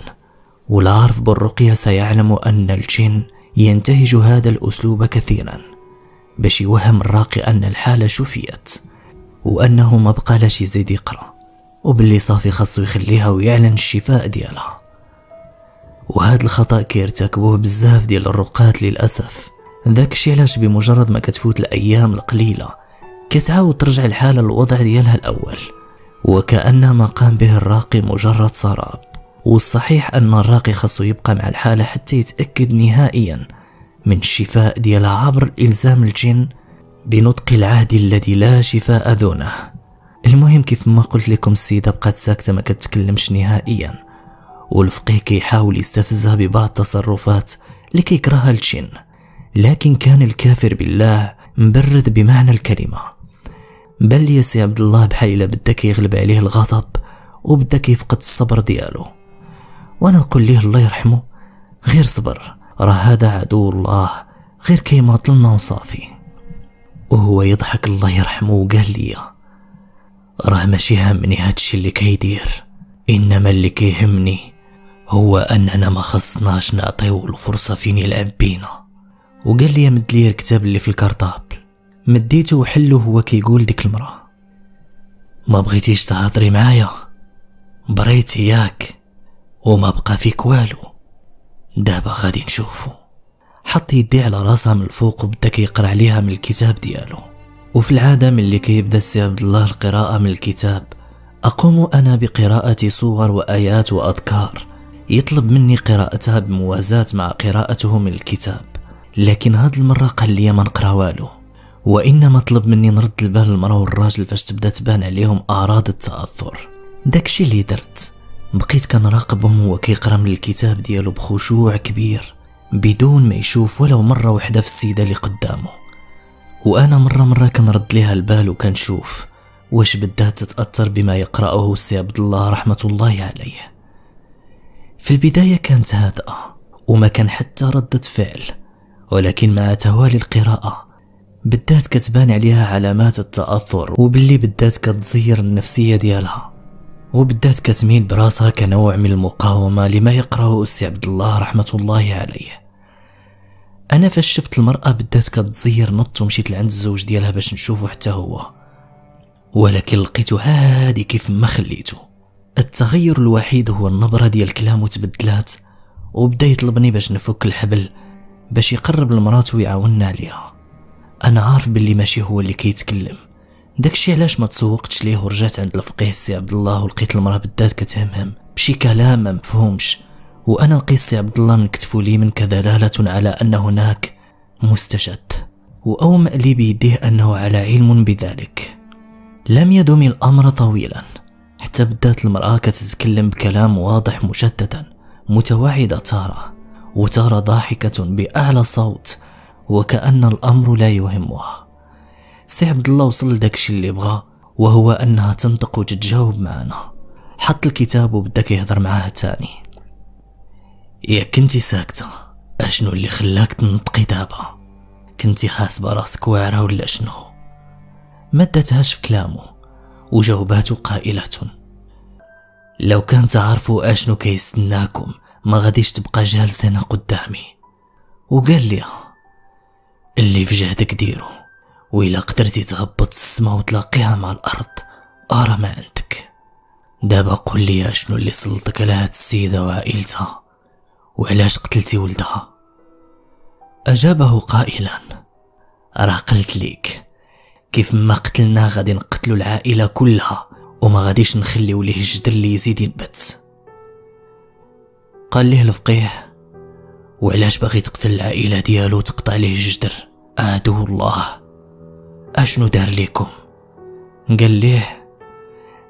والعارف بالرقية سيعلم أن الجن ينتهج هذا الأسلوب كثيرا باش يوهم الراقي أن الحالة شفيت وأنه ما بقى لاش يزيد يقرأ. وباللي صافي خاصو يخليها ويعلن الشفاء ديالها. وهذا الخطأ كيرتكبوه بزاف ديال الرقات للأسف. ذاك الشي علاش بمجرد ما كتفوت الأيام القليلة كتعاود ترجع الحالة الوضع ديالها الأول. وكأن ما قام به الراقي مجرد سراب. والصحيح أن الراقي خاصو يبقى مع الحالة حتى يتأكد نهائيا من الشفاء ديالها عبر إلزام الجن بنطق العهد الذي لا شفاء دونه. المهم كيف ما قلت لكم السيدة بقات ساكتة ما كتكلمش نهائيا. والفقيه كيحاول يستفزها ببعض التصرفات اللي كيكرهها الجن. لكن كان الكافر بالله مبرد بمعنى الكلمة. بل يا سي عبد الله بحال بدا كيغلب عليه الغضب وبدا كيفقد الصبر ديالو. وأنا نقول ليه الله يرحمه غير صبر. راه هذا عدو الله غير كيماطلنا وصافي. وهو يضحك الله يرحمه وقال لي راه ماشي همني هادشي اللي كيدير انما اللي كيهمني هو اننا ما خصناش نعطيو الفرصة فين يلعب بينا وقال لي مد لي الكتاب اللي في ال cartable مديته وحلو هو كيقول ديك المرأة. ما بغيتيش تهضري معايا؟ بريتي ياك وما بقى فيك والو. دابا غادي نشوفو. حط يدي على راسها من الفوق وبدا كيقرا عليها من الكتاب ديالو. وفي العادة ملي كيبدا السي عبد الله القراءة من الكتاب أقوم أنا بقراءة سور وآيات وأذكار. يطلب مني قراءتها بموازاة مع قراءته من الكتاب. لكن هاد المرة قال لي ما نقرأ والو. وإنما طلب مني نرد البال المرأة والراجل فاش تبدأ تبان عليهم أعراض التأثر. داكشي اللي درت. بقيت كنراقبهم وهو كيقرأ من الكتاب ديالو بخشوع كبير بدون ما يشوف ولو مرة وحدة في السيدة اللي قدامه. وأنا مرة مرة كنرد ليها البال وكنشوف واش بدات تتأثر بما يقرأه السي عبد الله رحمة الله عليه. في البداية كانت هادئة وما كان حتى ردة فعل ولكن مع توالي القراءة بدات كتبان عليها علامات التأثر وباللي بدات كتزير النفسية ديالها وبدات كتميل براسها كنوع من المقاومة لما يقرأه السي عبد الله رحمة الله عليه. أنا فاش شفت المرأة بدات كتزير نط ومشيت لعند الزوج ديالها باش نشوفه حتى هو. ولكن لقيته عادي كيف ما خليته التغير الوحيد هو النبرة ديال كلامه تبدلات وبدا يطلبني باش نفك الحبل باش يقرب لمرات ويعاوننا عليها. أنا عارف باللي ماشي هو اللي كيتكلم. داكشي علاش ما تسوقتش ليه ورجعت عند الفقيه السي عبد الله ولقيت المرأة بدات كتهمهم بشي كلام ما مفهومش. وأنا لقيت السي عبد الله من كتفو اليمين كدلاله على أن هناك مستجد واومأ لي بيديه أنه على علم بذلك. لم يدم الأمر طويلا حتى بدات المرأة كتتكلم بكلام واضح مشددا متوعدة تارة وترى ضاحكة بأعلى صوت وكأن الأمر لا يهمها. سي عبد الله وصل لداكشي اللي بغا وهو أنها تنطق وتتجاوب معنا حط الكتاب وبدا كيهضر معاها تاني. يا كنتي ساكتة. أشنو اللي خلاك تنطقي دابا؟ كنتي حاسبة راسك واعرة ولا شنو؟ مدتهاش في كلامه وجاوباتو قائلة. لو كان تعرفوا أشنو كيستناكم ما غاديش تبقى جالسة قدامي. وقال لي اللي في جهدك ديرو وإلا قدرتي تهبط السما وتلاقيها مع الأرض أرى ما عندك. دابا قول لي اللي سلطك على هاد السيدة وعائلتها. وعلاش قتلتي ولدها. أجابه قائلا راه قلت ليك كيف ما قتلنا غادي نقتلو العائلة كلها وما غاديش نخليو ليه الجدر اللي يزيد ينبت. قال ليه الفقيه وعلاش باغي تقتل العائلة ديالو وتقطع ليه الجدر؟ عدو الله. أشنو دار ليكم؟ قال ليه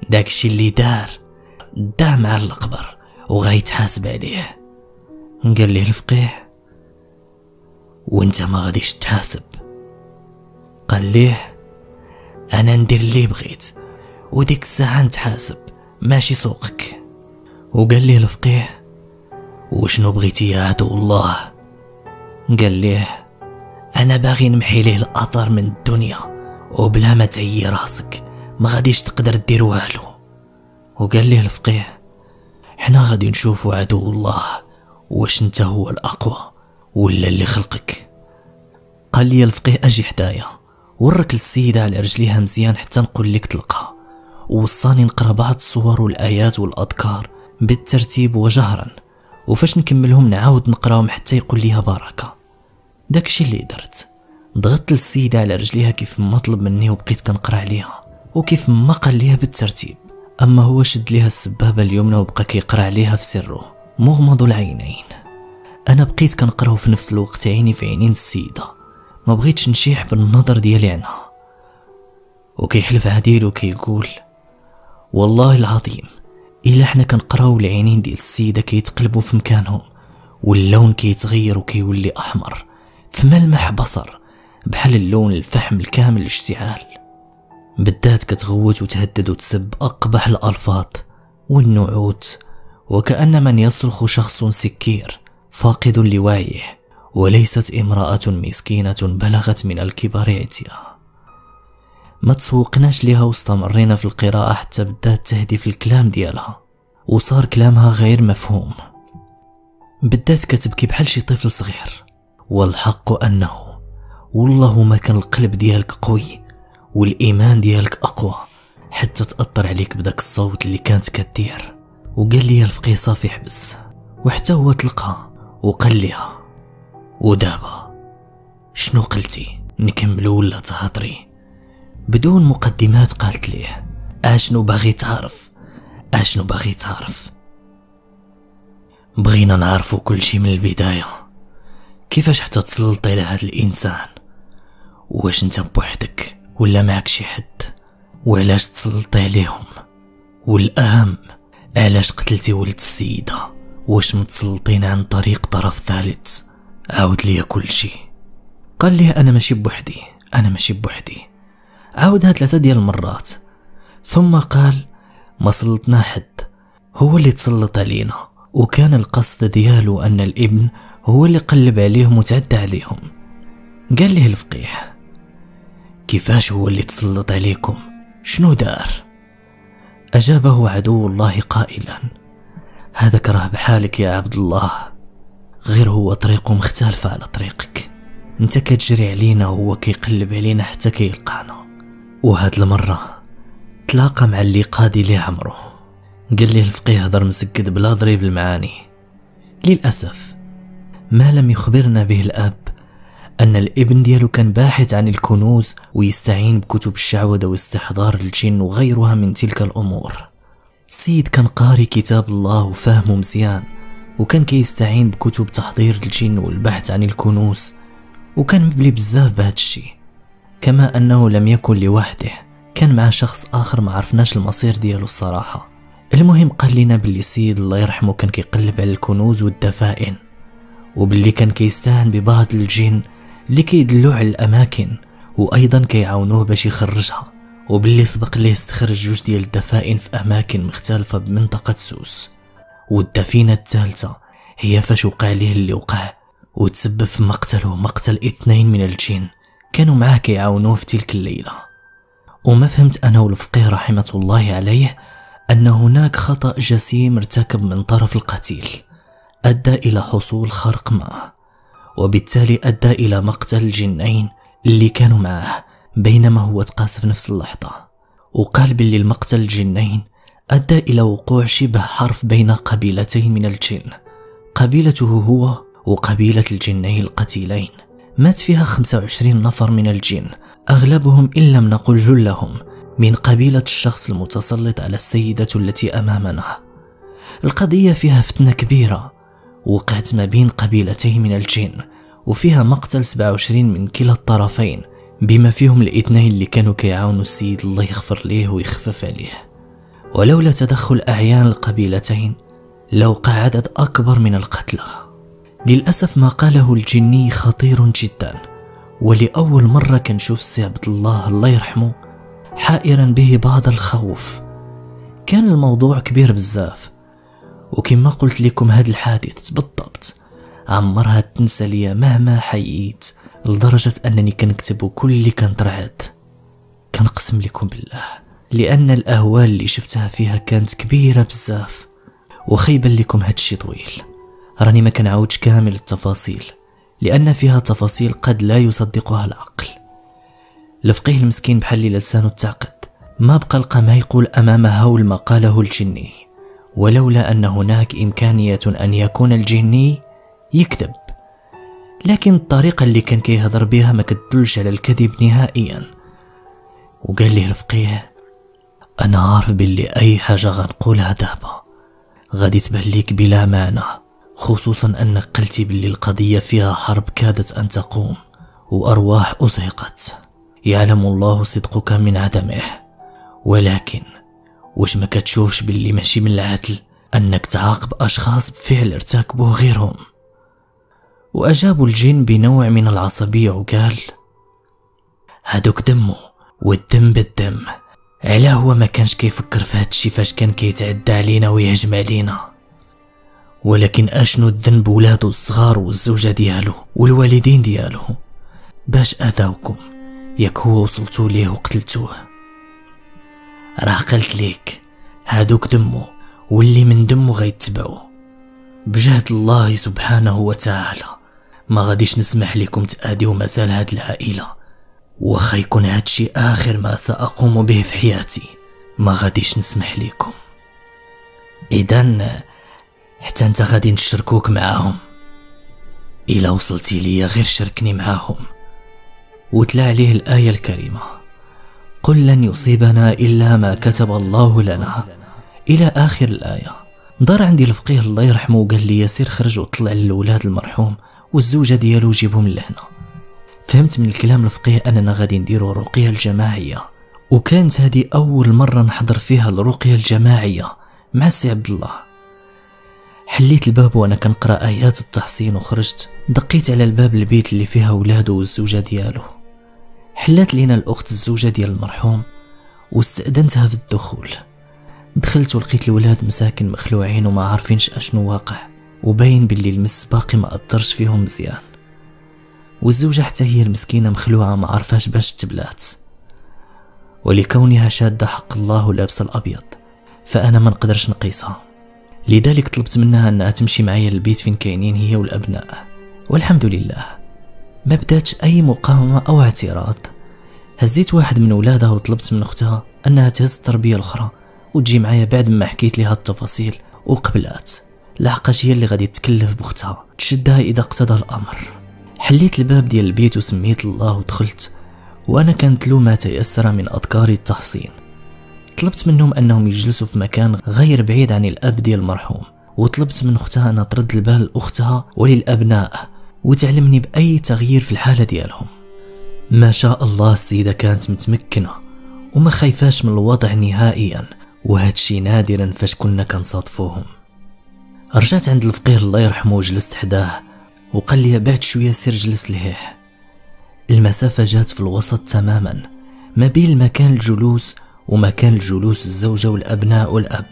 داكشي اللي دار داه مع القبر وغيتحاسب عليه. قال ليه الفقيه وأنت ما غاديش تحاسب. قال ليه أنا ندير اللي بغيت وديك الساعة نتحاسب ماشي سوقك. وقال ليه الفقيه وشنو بغيتي يا عدو الله؟ قال ليه أنا باغي نمحي ليه الاثر من الدنيا وبلا ما تعيي راسك ما غاديش تقدر دير والو. وقال ليه الفقيه حنا غادي نشوفو عدو الله. واش انت هو الأقوى ولا اللي خلقك؟ قال لي الفقيه أجي حدايا. ورك السيدة على رجليها مزيان حتى نقول لك تلقى. ووصاني نقرأ بعض الصور والآيات والأذكار بالترتيب وجهرا. وفاش نكملهم نعاود نقراهم حتى يقول ليها بركه داكشي اللي درت. ضغطت السيدة على رجليها كيف ما طلب مني وبقيت كنقرأ عليها. وكيف ما قال ليها بالترتيب. أما هو شد ليها السبابة اليمنى وبقى كيقرأ عليها في سره. مغمض العينين. أنا بقيت كنقرأ في نفس الوقت عيني في عينين السيدة. ما بغيتش نشيح بالنظر ديالي عنها وكيحلف عديل وكيقول والله العظيم إلا حنا كنقراو العينين ديال السيدة كيتقلبوا في مكانهم واللون كيتغير وكيولي أحمر في ملمح بصر بحال اللون الفحم الكامل الاشتعال بدات كتغوت وتهدد وتسب أقبح الألفاظ والنعوت وكأن من يصرخ شخص سكير فاقد لوعيه وليست امرأة مسكينة بلغت من الكبر عتيها ما تسوقناش ليها واستمرينا في القراءة حتى بدأت تهدي في الكلام ديالها وصار كلامها غير مفهوم. بدات كتبكي بحال شي طفل صغير والحق أنه والله ما كان القلب ديالك قوي والإيمان ديالك أقوى حتى تأثر عليك بداك الصوت اللي كانت كدير. وقال لي الفقيه صافي حبس وحتى هو تلقى وقال ليها ودابا شنو قلتي؟ نكملو ولا تهضري بدون مقدمات قالت ليه أشنو باغي تعرف؟ أشنو باغي تعرف؟ بغينا نعرفو كل شي من البداية. كيفاش حتى تسلطي على هاد الإنسان؟ واش انت بوحدك؟ ولا معك شي حد؟ وعلاش تسلطي عليهم؟ والأهم علاش قتلتي ولد السيدة؟ واش متسلطين عن طريق طرف ثالث؟ عاود ليا كل شي قال لي أنا ماشي بوحدي أنا ماشي بوحدي. عاودها ثلاثة ديال المرات. ثم قال ما سلطنا حد هو اللي تسلط علينا. وكان القصد ديالو أن الإبن هو اللي قلب عليهم وتعدى عليهم. قال ليه الفقيه كيفاش هو اللي تسلط عليكم؟ شنو دار؟ أجابه عدو الله قائلا. هذاك راه بحالك يا عبد الله. غير هو طريقه مختلفة على طريقك. انت كتجري علينا وهو كيقلب علينا حتى كيلقانا وهاد المرة تلاقى مع اللي قادي ليه عمره. قال لي الفقيه هضر مسكد بلا ضريب المعاني. للأسف ما لم يخبرنا به الأب أن الإبن ديالو كان باحث عن الكنوز ويستعين بكتب الشعوذة واستحضار الجن وغيرها من تلك الأمور. سيد كان قاري كتاب الله وفاهمه مزيان وكان كيستعين بكتب تحضير الجن والبحث عن الكنوز وكان مبلي بزاف بهذا الشيء كما أنه لم يكن لوحده كان مع شخص آخر ما عرفناش المصير ديالو الصراحة. المهم قال لنا باللي سيد الله يرحمه كان كيقلب على الكنوز والدفائن وباللي كان كيستعن ببعض الجن اللي كيدلو على الأماكن وأيضا كيعاونوه باش يخرجها. وباللي سبق ليه استخرج جوج ديال الدفائن في أماكن مختلفة بمنطقة سوس. والدفينة الثالثة هي فاش وقع ليه اللي وقع وتسبب في مقتله ومقتل اثنين من الجن. كانوا معاه كيعاونوه في تلك الليلة. وما فهمت أنا والفقيه رحمة الله عليه أن هناك خطأ جسيم ارتكب من طرف القتيل أدى إلى حصول خرق معه. وبالتالي أدى إلى مقتل الجنين اللي كانوا معه بينما هو تقاس في نفس اللحظة. وقال باللي المقتل الجنين أدى إلى وقوع شبه حرف بين قبيلتين من الجن. قبيلته هو وقبيلة الجنين القتيلين. مات فيها 25 نفر من الجن. أغلبهم إن لم نقل جلهم. من قبيلة الشخص المتسلط على السيدة التي أمامنا. القضية فيها فتنة كبيرة. وقعت ما بين قبيلتين من الجن وفيها مقتل 27 من كلا الطرفين بما فيهم الاثنين اللي كانوا كيعاونوا السيد الله يغفر ليه ويخفف عليه. ولولا تدخل أعيان القبيلتين لوقع عدد أكبر من القتلى. للأسف ما قاله الجني خطير جدا ولأول مرة كنشوف السي عبد الله الله يرحمه حائرا به بعض الخوف. كان الموضوع كبير بزاف وكما قلت لكم هاد الحادث بالضبط عمرها تنسى ليا مهما حييت لدرجة أنني كنكتب كل اللي كان طرعت كنقسم لكم بالله لأن الأهوال اللي شفتها فيها كانت كبيرة بزاف. وخيبا لكم هادشي طويل. راني ما كنعاودش كامل التفاصيل لأن فيها تفاصيل قد لا يصدقها العقل. الفقيه المسكين بحال لسانه تعقد ما بقى لقى ما يقول أمام هول ما قاله الجني. ولولا أن هناك إمكانية أن يكون الجني يكذب. لكن الطريقة اللي كان كيهضر بها ما كتدلش على الكذب نهائيا. وقال لي الفقيه أنا عارف باللي أي حاجة غنقولها دابا. غادي تبان ليك بلا معنى خصوصا أنك قلتي باللي القضية فيها حرب كادت أن تقوم وأرواح أزهقت. يعلم الله صدقك من عدمه ولكن واش ما كتشوفش باللي ماشي من العدل أنك تعاقب أشخاص بفعل ارتكبوه غيرهم. وأجابوا الجن بنوع من العصبية وقال هادوك دمو والدم بالدم. علاه هو ما كانش كيفكر في هادشي فاش كان كيتعدى علينا ويهجم علينا. ولكن أشنو الذنب ولادو الصغار والزوجة ديالو والوالدين ديالو؟ باش آذاوكم ياك هو وصلتو ليه وقتلتوه. راه قلت ليك هادوك دمو واللي من دمو غيتبعو. بجهد الله سبحانه وتعالى ما غاديش نسمح لكم تآديو مازال هاد العائلة. وخا يكون هادشي آخر ما سأقوم به في حياتي ما غاديش نسمح لكم. إذا حتى انت غادي نشركوك معاهم. إلا وصلتي ليا غير شاركني معاهم. وتلا عليه الآية الكريمة. قل لن يصيبنا إلا ما كتب الله لنا. إلى آخر الآية. دار عندي الفقيه الله يرحمه وقال لي ياسر خرج وطلع للولاد المرحوم والزوجة ديالو جيبهم لهنا. فهمت من الكلام الفقيه أننا غادي نديرو الرقية الجماعية. وكانت هذه أول مرة نحضر فيها الرقية الجماعية مع السي عبد الله. حليت الباب وأنا كنقرأ آيات التحصين وخرجت دقيت على الباب البيت اللي فيها ولادو والزوجة ديالو. حلات لينا الأخت الزوجة ديال المرحوم واستأذنتها في الدخول. دخلت ولقيت الولاد مساكن مخلوعين وما عارفينش أشنو واقع وباين باللي المس باقي ما أثرش فيهم مزيان. والزوجة حتى هي المسكينة مخلوعة ما عرفاش باش تبلات. ولكونها شادة حق الله لابسة الأبيض فأنا ما نقدرش نقيسها. لذلك طلبت منها أنها تمشي معايا للبيت فين كاينين هي والأبناء. والحمد لله. ما بداتش أي مقاومة أو اعتراض. هزيت واحد من ولادها وطلبت من أختها أنها تهز التربية الأخرى وتجي معايا بعد ما حكيت لها التفاصيل وقبلات. لحقاش هي اللي غادي تكلف بختها تشدها إذا اقتضى الأمر. حليت الباب ديال البيت وسميت الله ودخلت وأنا كانت له ما تيسر من أذكار التحصين. طلبت منهم أنهم يجلسوا في مكان غير بعيد عن الأب ديال المرحوم وطلبت من أختها أنها ترد البال لأختها وللأبناء. وتعلمني بأي تغيير في الحالة ديالهم. ما شاء الله السيدة كانت متمكنة وما خايفاش من الوضع نهائيا وهادشي نادرا فاش كنا كنصادفوهم. رجعت عند الفقيه الله يرحمه وجلست حداه وقال لي بعد شوية سير جلس لهيه. المسافة جات في الوسط تماما ما بين المكان الجلوس ومكان الجلوس الزوجة والأبناء والأب.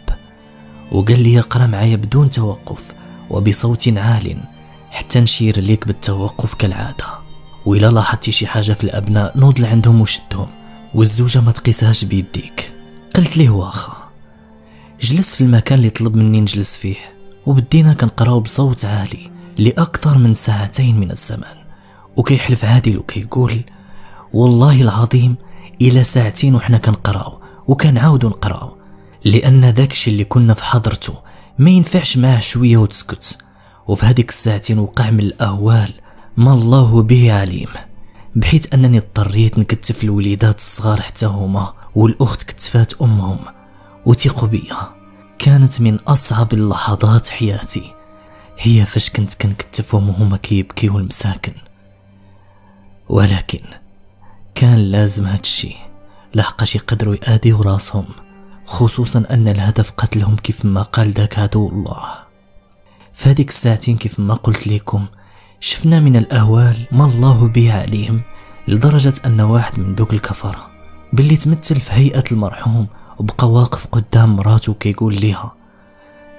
وقال لي اقرأ معايا بدون توقف وبصوت عال. حتى نشير ليك بالتوقف كالعادة. وإلا لاحظتي شي حاجة في الأبناء نوض لعندهم وشدهم. والزوجة ما تقيسهاش بيديك. قلت ليه واخا؟ جلست في المكان اللي طلب مني نجلس فيه. وبدينا كنقراو بصوت عالي لأكثر من ساعتين من الزمن. وكيحلف عادل وكيقول والله العظيم إلى ساعتين وحنا كنقراو وكنعاودو نقراو. لأن داكشي اللي كنا في حضرته ما ينفعش معاه شوية وتسكت. وفي هذيك الساعتين وقع من الأهوال ما الله به عليم. بحيث أنني اضطريت نكتف الوليدات الصغار حتى هما والأخت كتفات أمهم وثقوا بيا كانت من أصعب اللحظات حياتي. هي فاش كنت كنكتفهم وهما كيبكيو المساكن. ولكن كان لازم هادشي. لحقاش يقدروا يأديو راسهم. خصوصا أن الهدف قتلهم كيف ما قال داك عدو الله. فهاديك الساعتين كيف ما قلت لكم شفنا من الأهوال ما الله به عليهم لدرجة أن واحد من دوك الكفرة باللي تمثل في هيئة المرحوم وبقى واقف قدام مراته كيقول ليها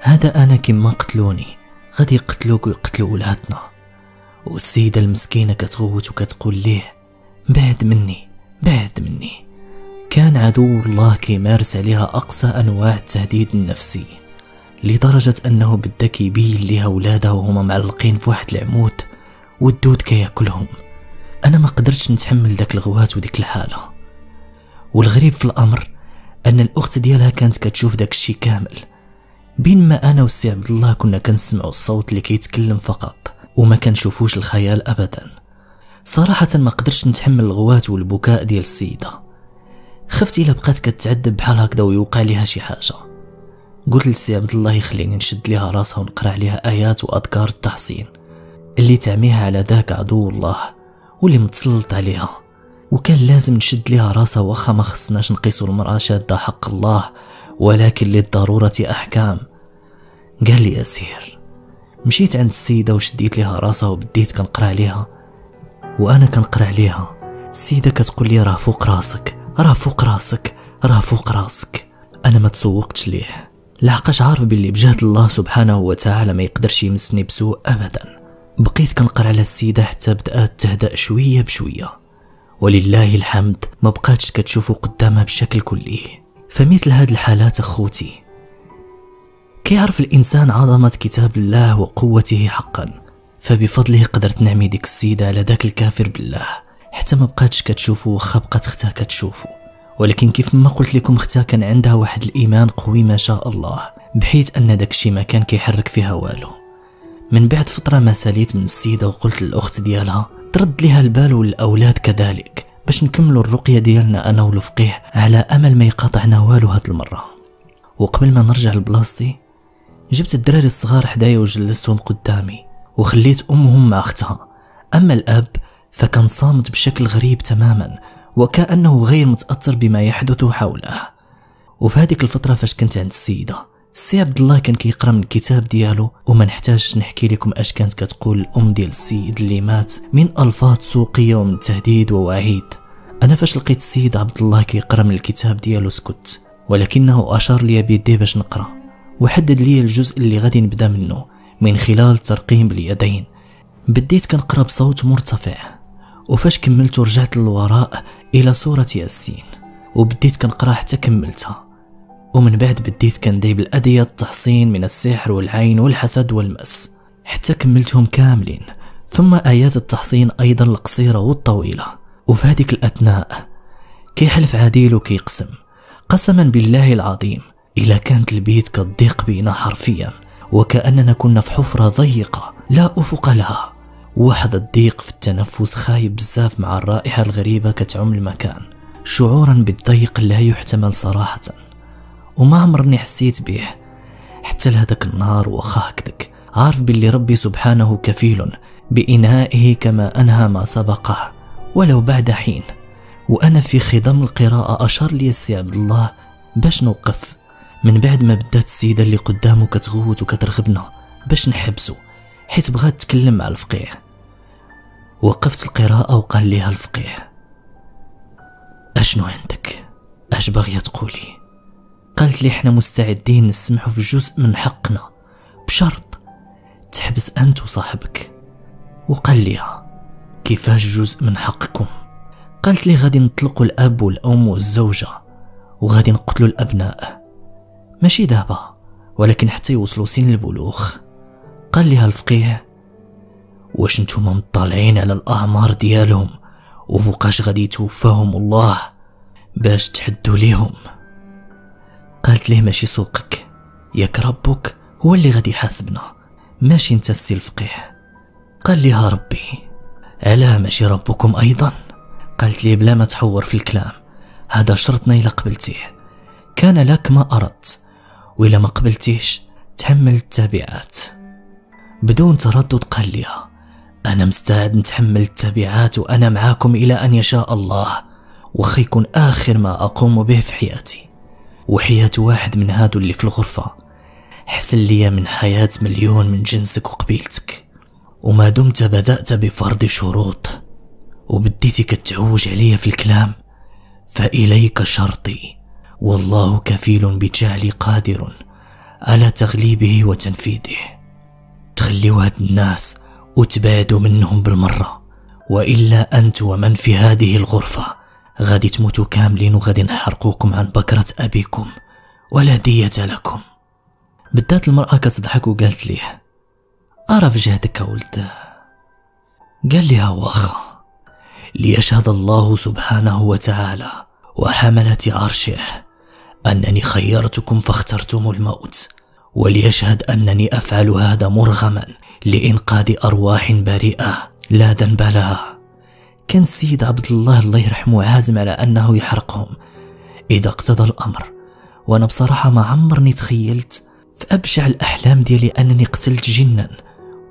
هذا أنا كما قتلوني غادي يقتلوك ويقتلوا ولادنا. والسيدة المسكينة كتغوت وكتقول ليه بعد مني بعد مني. كان عدو الله كيمارس عليها أقصى أنواع التهديد النفسي. لدرجة أنه بدا كيبين ليها ولادها وهما معلقين في واحد العمود والدود كيأكلهم. أنا ما قدرتش نتحمل داك الغوات وديك الحالة. والغريب في الأمر أن الأخت ديالها كانت كتشوف داك الشي كامل. بينما أنا والسي عبد الله كنا كنسمعوا الصوت اللي كيتكلم فقط وما كنشوفوش الخيال أبدا. صراحة ما قدرتش نتحمل الغوات والبكاء ديال السيدة. خفت إلا بقات كتعذب بحال هكذا ويوقع ليها شي حاجة. قلت لسي عبد الله يخليني نشد ليها راسها ونقرأ عليها آيات وأذكار التحصين اللي تعميها على ذاك عدو الله واللي متسلط عليها. وكان لازم نشد ليها راسها وأخا ما خصناش نقيسو المرأة شادة حق الله ولكن للضرورة أحكام. قال لي أسير مشيت عند السيدة وشديت ليها راسها وبديت كنقرأ عليها. وأنا كنقرأ عليها. السيدة كتقول لي راه فوق راسك راه فوق راسك راه فوق راسك. أنا ما تسوقتش ليه. لحقاش عارف باللي بجهد الله سبحانه وتعالى ما يقدرش يمسني بسوء أبدا. بقيت كنقرأ على السيدة حتى بدأت تهدأ شوية بشوية. ولله الحمد ما بقاتش كتشوفو قدامها بشكل كلي. فمثل هاد الحالات أخوتي. كيعرف الإنسان عظمة كتاب الله وقوته حقا. فبفضله قدرت نعمي ديك السيدة على داك الكافر بالله. حتى ما بقاتش كتشوفو وخا بقات اختها كتشوفو. ولكن كيف ما قلت لكم اختها كان عندها واحد الإيمان قوي ما شاء الله بحيث أن داك الشي ما كان كيحرك فيها والو. من بعد فترة ما ساليت من السيدة وقلت للأخت ديالها ترد لها البال والأولاد كذلك باش نكملوا الرقية ديالنا أنا والفقيه على أمل ما يقاطعنا والو هاد المرة. وقبل ما نرجع لبلاصتي جبت الدراري الصغار حدايا وجلستهم قدامي وخليت أمهم مع أختها. أما الأب فكان صامت بشكل غريب تماما وكأنه غير متأثر بما يحدث حوله. وفي هذيك الفترة فاش كنت عند السيدة السي عبد الله كان كيقرأ من الكتاب ديالو وما نحتاجش نحكي لكم أش كانت كتقول الأم ديال السيد اللي مات من ألفاظ سوقية ومن تهديد ووعيد. أنا فاش لقيت السيد عبد الله كيقرأ من الكتاب ديالو سكت ولكنه أشار لي بيديه باش نقرأ وحدد لي الجزء اللي غادي نبدأ منه من خلال ترقيم باليدين بديت كنقرأ بصوت مرتفع. وفاش كملت ورجعت للوراء إلى سورة ياسين وبديت كنقرا حتى كملتها. ومن بعد بديت كندعي بالأدية التحصين من السحر والعين والحسد والمس حتى كملتهم كاملين. ثم آيات التحصين أيضا القصيرة والطويلة. وفي هذيك الأثناء كيحلف عديل وكيقسم. قسما بالله العظيم إلا كانت البيت كالضيق بينا حرفيا وكأننا كنا في حفرة ضيقة لا أفق لها. واحد الضيق في التنفس خايب بزاف مع الرائحة الغريبة كتعم المكان. شعورا بالضيق لا يحتمل صراحة. وما عمرني حسيت به. حتى لهداك النهار واخا هكذاك عارف باللي ربي سبحانه كفيل بإنهائه كما أنهى ما سبقه. ولو بعد حين. وأنا في خضم القراءة أشار لي السي عبد الله باش نوقف. من بعد ما بدات السيدة اللي قدامه كتغوت وكترغبنا باش نحبسو حيت بغات تكلم مع الفقيه. وقفت القراءة وقال ليها الفقيه أشنو عندك؟ أش باغية تقولي قالت لي إحنا مستعدين نسمحوا في جزء من حقنا بشرط تحبس أنت وصاحبك. وقال ليها كيفاش جزء من حقكم؟ قالت لي غادي نطلقوا الأب والأم والزوجة وغادي نقتلوا الأبناء. ماشي دابا ولكن حتى يوصلوا سن البلوغ. قال ليها الفقيه واش نتوما مطالعين على الأعمار ديالهم وفوقاش غادي يتوفاهم الله باش تحدوا ليهم. قالت ليه ماشي سوقك ياك ربك هو اللي غادي يحاسبنا ماشي انت السي الفقيه. قال ليها ربي علاه ماشي ربكم أيضا؟ قالت لي بلا ما تحور في الكلام هذا شرطنا إلا قبلتيه. كان لك ما أردت وإلا ما قبلتيش تحمل التابعات. بدون تردد قال لها أنا مستعد نتحمل التبعات وأنا معاكم إلى أن يشاء الله. وخي يكون آخر ما أقوم به في حياتي. وحياة واحد من هادو اللي في الغرفة. حسن لي من حياة مليون من جنسك وقبيلتك. وما دمت بدأت بفرض شروط. وبديتي كتعوج عليا في الكلام. فإليك شرطي. والله كفيل بجعلي قادر على تغليبه وتنفيذه. تخليوا هاد الناس وتبعدوا منهم بالمرة. وإلا أنت ومن في هذه الغرفة غادي تموتوا كاملين وغادي نحرقوكم عن بكرة أبيكم. ولا دية لكم. بدات المرأة كتضحك وقالت ليه أرى في جهدك ولد. قال لها واخا ليشهد الله سبحانه وتعالى وحملة عرشه أنني خيرتكم فاخترتم الموت وليشهد أنني أفعل هذا مرغما لإنقاذ أرواح بريئة. لا ذنب لها. كان السيد عبد الله الله يرحمه عازم على أنه يحرقهم. إذا اقتضى الأمر وأنا بصراحة ما عمرني تخيلت في أبشع الأحلام ديالي أنني قتلت جنا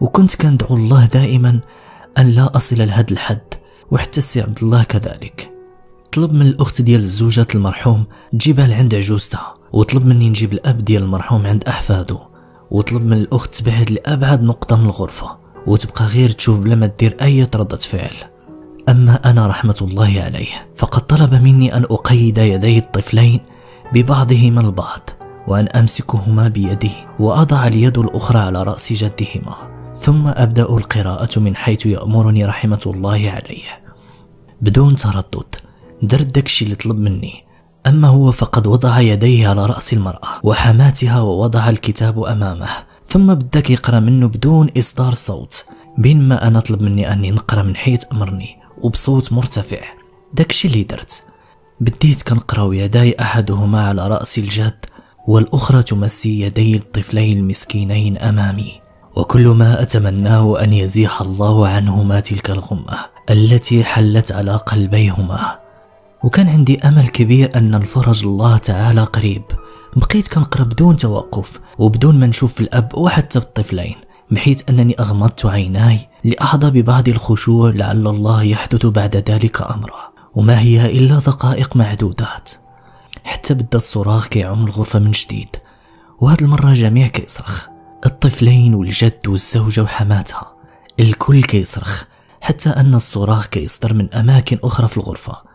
وكنت كندعو الله دائما أن لا أصل لهذا الحد وحتى السي عبد الله كذلك. طلب من الأخت ديال الزوجة المرحوم تجيبها لعند عجوزتها وطلب مني نجيب الأب ديال المرحوم عند أحفاده. وطلب من الأخت تبعد لأبعد نقطة من الغرفة وتبقى غير تشوف بلا ما دير أي ردة فعل. أما أنا رحمة الله عليه فقد طلب مني أن أقيد يدي الطفلين ببعضهما البعض وأن أمسكهما بيدي وأضع اليد الأخرى على رأس جدهما. ثم أبدأ القراءة من حيث يأمرني رحمة الله عليه. بدون تردد درت داكشي اللي طلب مني. أما هو فقد وضع يديه على رأس المرأة وحماتها ووضع الكتاب أمامه ثم بدك يقرأ منه بدون إصدار صوت. بينما أنا طلب مني أني نقرأ من حيث أمرني وبصوت مرتفع. داكشي اللي درت؟ بديت كنقرا ويداي أحدهما على رأس الجد والأخرى تمسي يدي الطفلين المسكينين أمامي. وكل ما أتمناه أن يزيح الله عنهما تلك الغمة التي حلت على قلبيهما. وكان عندي أمل كبير أن الفرج الله تعالى قريب. بقيت كنقرا بدون توقف وبدون ما نشوف الأب وحتى الطفلين بحيث أنني أغمضت عيناي لأحظى ببعض الخشوع لعل الله يحدث بعد ذلك أمرا. وما هي إلا دقائق معدودات. حتى بدأ الصراخ كيعم الغرفة من جديد. وهاد المرة جميع كيصرخ. الطفلين والجد والزوجة وحماتها. الكل كيصرخ. حتى أن الصراخ كيصدر من أماكن أخرى في الغرفة.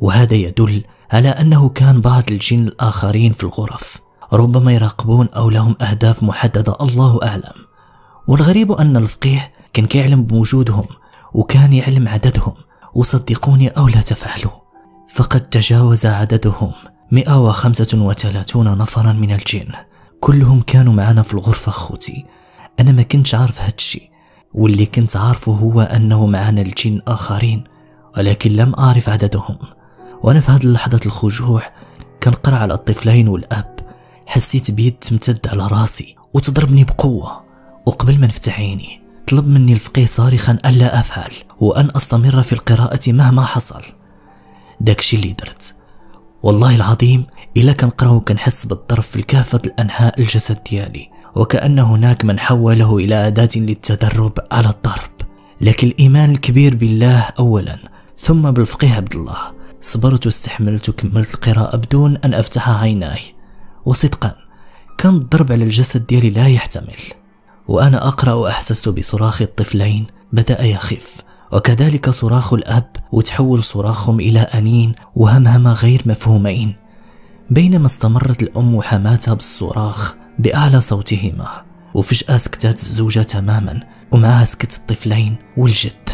وهذا يدل على أنه كان بعض الجن الآخرين في الغرف ربما يراقبون أو لهم أهداف محددة الله أعلم. والغريب أن الفقيه كان كيعلم بوجودهم وكان يعلم عددهم وصدقوني أو لا تفعلوا. فقد تجاوز عددهم 135 نفرا من الجن. كلهم كانوا معنا في الغرفة خوتي أنا ما كنتش عارف هادشي واللي كنت عارفه هو أنه معنا الجن آخرين ولكن لم أعرف عددهم. وأنا في هذه اللحظة الخشوع كنقرا على الطفلين والأب. حسيت بيد تمتد على راسي وتضربني بقوة. وقبل ما نفتح عيني طلب مني الفقيه صارخا ألا أفعل وأن أستمر في القراءة مهما حصل. داكشي اللي درت. والله العظيم إلا كنقرأ وكنحس بالضرب في كافة الأنحاء الجسد ديالي وكأن هناك من حوله إلى أداة للتدرب على الضرب. لكن الإيمان الكبير بالله أولا ثم بالفقيه عبد الله. صبرت واستحملت وكملت القراءة بدون أن أفتح عيناي. وصدقا كان الضرب على الجسد ديالي لا يحتمل. وأنا أقرأ وأحسست بصراخ الطفلين. بدأ يخف. وكذلك صراخ الأب وتحول صراخهم إلى أنين وهمهمة غير مفهومين. بينما استمرت الأم وحماتها بالصراخ بأعلى صوتهما. وفجأة سكتت الزوجة تماما ومعها سكت الطفلين والجد.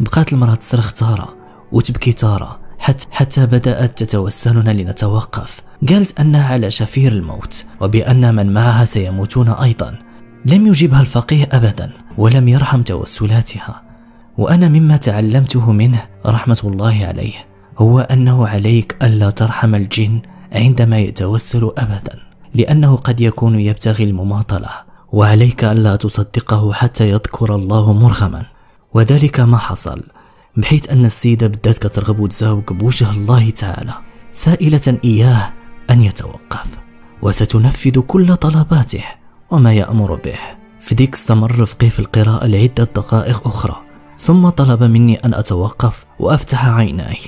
بقات المرأة تصرخ تارة وتبكي تارة. حتى, حتى بدأت تتوسلنا لنتوقف. قالت أنها على شفير الموت وبأن من معها سيموتون أيضا. لم يجبها الفقيه أبدا ولم يرحم توسلاتها. وأنا مما تعلمته منه رحمة الله عليه هو أنه عليك ألا ترحم الجن عندما يتوسل أبدا لأنه قد يكون يبتغي المماطلة. وعليك ألا تصدقه حتى يذكر الله مرغما. وذلك ما حصل. بحيث أن السيدة بدأت كترغب وتزاوق بوجه الله تعالى سائلة إياه أن يتوقف وستنفذ كل طلباته وما يأمر به. فديك استمر الفقيه في القراءة لعدة دقائق أخرى ثم طلب مني أن أتوقف وأفتح عيناي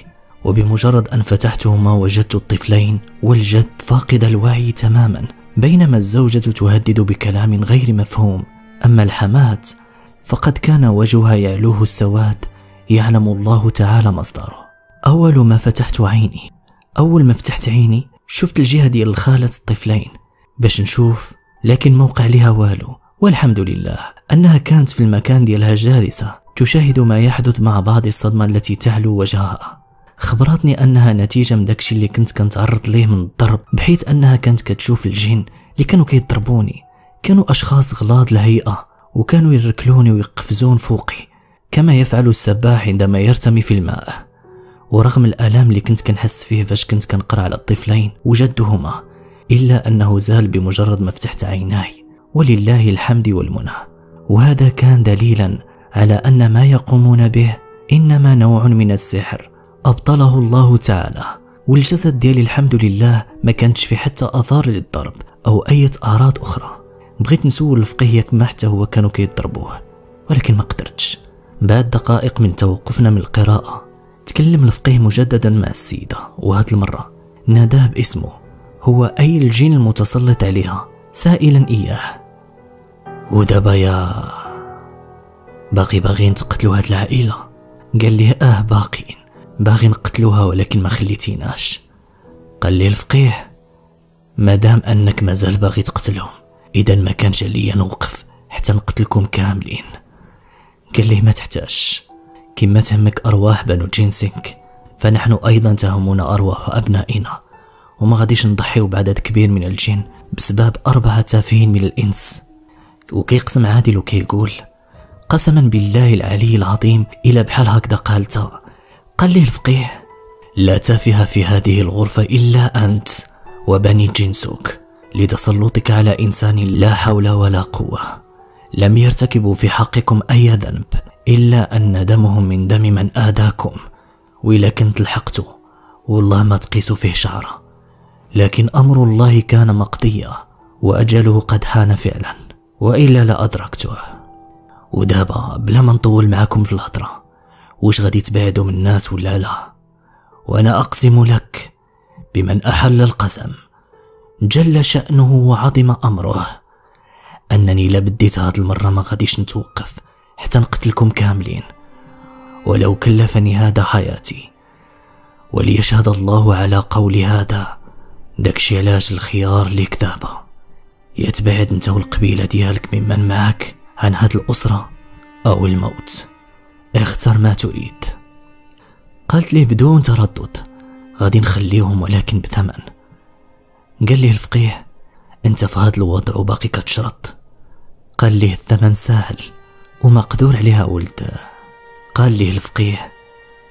وبمجرد أن فتحتهما وجدت الطفلين والجد فاقد الوعي تماما بينما الزوجة تهدد بكلام غير مفهوم. أما الحماة فقد كان وجهها يعلوه السواد يعلم الله تعالى مصدره. أول ما فتحت عيني أول ما فتحت عيني شفت الجهة ديال الخالة الطفلين. باش نشوف لكن موقع لها والو. والحمد لله أنها كانت في المكان ديالها جالسة تشاهد ما يحدث مع بعض الصدمة التي تعلو وجهها. خبرتني أنها نتيجة من داكشي اللي كنت كنتعرض ليه من الضرب بحيث أنها كانت كتشوف الجن اللي كانوا كيضربوني. كانوا أشخاص غلاظ الهيئة وكانوا يركلوني ويقفزون فوقي. كما يفعل السباح عندما يرتمي في الماء. ورغم الآلام اللي كنت كنحس فيه فاش كنت كنقرأ على الطفلين وجدهما إلا أنه زال بمجرد ما فتحت عيناي. ولله الحمد والمنى. وهذا كان دليلا على أن ما يقومون به إنما نوع من السحر. أبطله الله تعالى. والجسد ديالي الحمد لله ما كانتش في حتى أثار للضرب أو أي أعراض أخرى. بغيت نسول الفقيه ياك ما حتى هو كانوا كيضربوه. ولكن ما قدرتش. بعد دقائق من توقفنا من القراءة تكلم الفقيه مجددا مع السيدة وهاد المرة ناداه باسمه هو أي الجن المتسلط عليها؟ سائلا إياه. ودابا يا باقي باغيين تقتلوا هاد العائلة؟ قال لي آه باقيين باغي نقتلوها ولكن ما خليتيناش. قال لي الفقيه مادام أنك مازال باغي تقتلهم اذا ما كانش عليا نوقف حتى نقتلكم كاملين. قال لي ما تحتاج. كما تهمك أرواح بنو جنسك فنحن أيضا تهمنا أرواح أبنائنا وما غاديش نضحيو بعدد كبير من الجن بسبب أربعة تافهين من الإنس. وكيقسم عادل وكيقول قسما بالله العلي العظيم إلى بحال هكذا قالتا قال لي الفقيه لا تافه في هذه الغرفة إلا أنت وبني جنسك لتسلطك على إنسان لا حول ولا قوة. لم يرتكبوا في حقكم أي ذنب إلا أن دمهم من دم من آداكم وإلا كنت لحقته والله ما تقيس فيه شعرة. لكن أمر الله كان مقضيا وأجله قد حان فعلا وإلا لأدركته ودابا بلا ما نطول معاكم في الهضرة وش غادي تبعدوا من الناس ولا لا؟ وأنا أقسم لك بمن أحل القسم جل شأنه وعظم أمره. أنني لبديت هاد المرة ما غاديش نتوقف حتى نقتلكم كاملين. ولو كلفني هذا حياتي. وليشهد الله على قول هذا. داكشي علاش الخيار اللي كذابة. يتبعد انت والقبيلة ديالك ممن معك عن هاد الأسرة أو الموت. اختر ما تريد. قالت لي بدون تردد. غادي نخليهم ولكن بثمن. قال لي الفقيه أنت في هاد الوضع وباقي كتشرط قال لي الثمن ساهل ومقدور عليها ولد قال لي الفقيه؟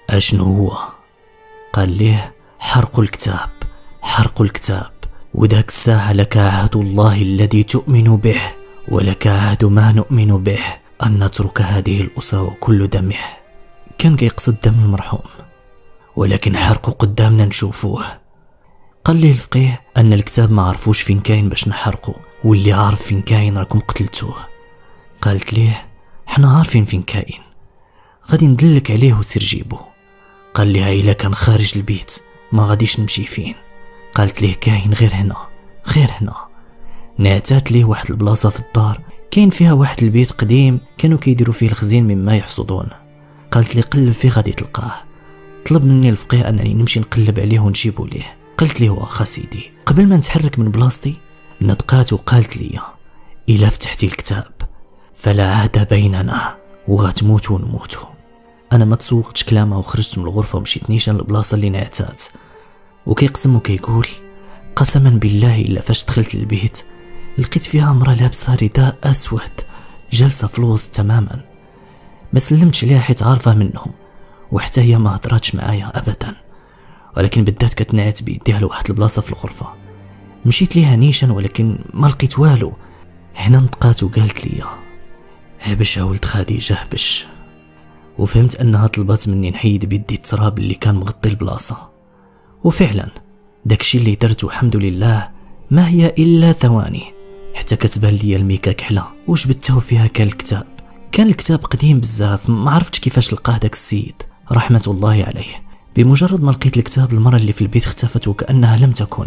أشنو هو؟ قال ليه حرق الكتاب حرق الكتاب وذاك الساعة لك عهد الله الذي تؤمن به ولك عهد ما نؤمن به أن نترك هذه الأسرة وكل دمه. كان كيقصد دم المرحوم ولكن حرقه قدامنا نشوفوه. قال لي الفقيه أن الكتاب ما عرفوش فين كاين باش نحرقه واللي عارف فين كاين راكم قتلتوه. قالت ليه؟ حنا عارفين فين كاين. غادي ندلك عليه وسير جيبو. قال لي إلا كان خارج البيت ما غاديش نمشي فين. قالت ليه كاين غير هنا غير هنا. نعتات ليه واحد البلاصة في الدار كاين فيها واحد البيت قديم كانوا كيديروا فيه الخزين مما يحصدون. قالت لي قلب فيه غادي تلقاه. طلب مني الفقيه أنني نمشي نقلب عليه ونجيبو ليه. قلت ليه واخا سيدي قبل ما نتحرك من بلاصتي نطقات وقالت لي الا فتحتي الكتاب فلا عهد بيننا وغتموت ونموتو أنا ما تسوقتش كلامها وخرجت من الغرفة ومشيت نيشان للبلاصة اللي نعتات. وكيقسم وكيقول قسما بالله إلا فاش دخلت البيت لقيت فيها مرة لابسة رداء أسود جالسة في الوسط تماما. ما سلمتش ليها حيت عارفة منهم وحتى هي ما هضراتش معايا أبدا. ولكن بدات كتنعت بيديها لواحد البلاصة في الغرفة. مشيت ليها نيشان ولكن ما لقيت والو. هنا نطقات وقالت لي هبش يا ولد خديجة هبش. وفهمت أنها طلبات مني نحيد بيدي التراب اللي كان مغطي البلاصة. وفعلا داكشي اللي درته الحمد لله ما هي إلا ثواني. حتى كتبان ليا الميكا كحلة. وجبدته فيها كان الكتاب؟ كان الكتاب قديم بزاف ما عرفتش كيفاش لقاه داك السيد. رحمة الله عليه. بمجرد ما لقيت الكتاب المرأة اللي في البيت اختفت وكأنها لم تكن.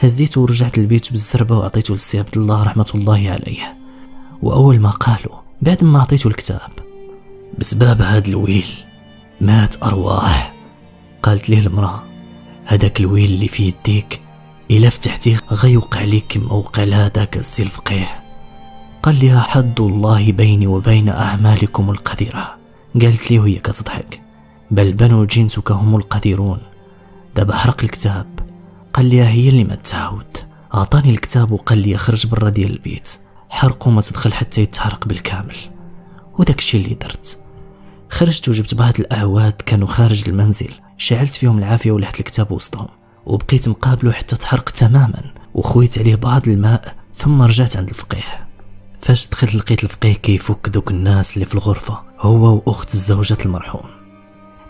هزيته ورجعت للبيت بالزربة وعطيته للسي عبد الله رحمة الله عليه. وأول ما قالوا بعد ما عطيته الكتاب بسبب هاد الويل مات أرواح. قالت ليه المرأة هداك الويل اللي في يديك إلا فتحتيه غيوقع ليك كما وقع لهداك السي الفقيه. قال لها حد الله بيني وبين أعمالكم القذرة. قالت لي وهي كتضحك. بل بنو جنسك هم القديرون. دابا حرق الكتاب. قال لي هي اللي ما تعاود عطاني الكتاب وقال لي خرج برا ديال البيت. حرقو ما تدخل حتى يتحرق بالكامل. وداك الشيء اللي درت. خرجت وجبت بعض الاعواد كانوا خارج المنزل. شعلت فيهم العافية ولحت الكتاب وسطهم. وبقيت مقابله حتى تحرق تماما. وخويت عليه بعض الماء ثم رجعت عند الفقيه. فاش دخلت لقيت الفقيه كيفك دوك الناس اللي في الغرفة هو وأخت الزوجة المرحوم.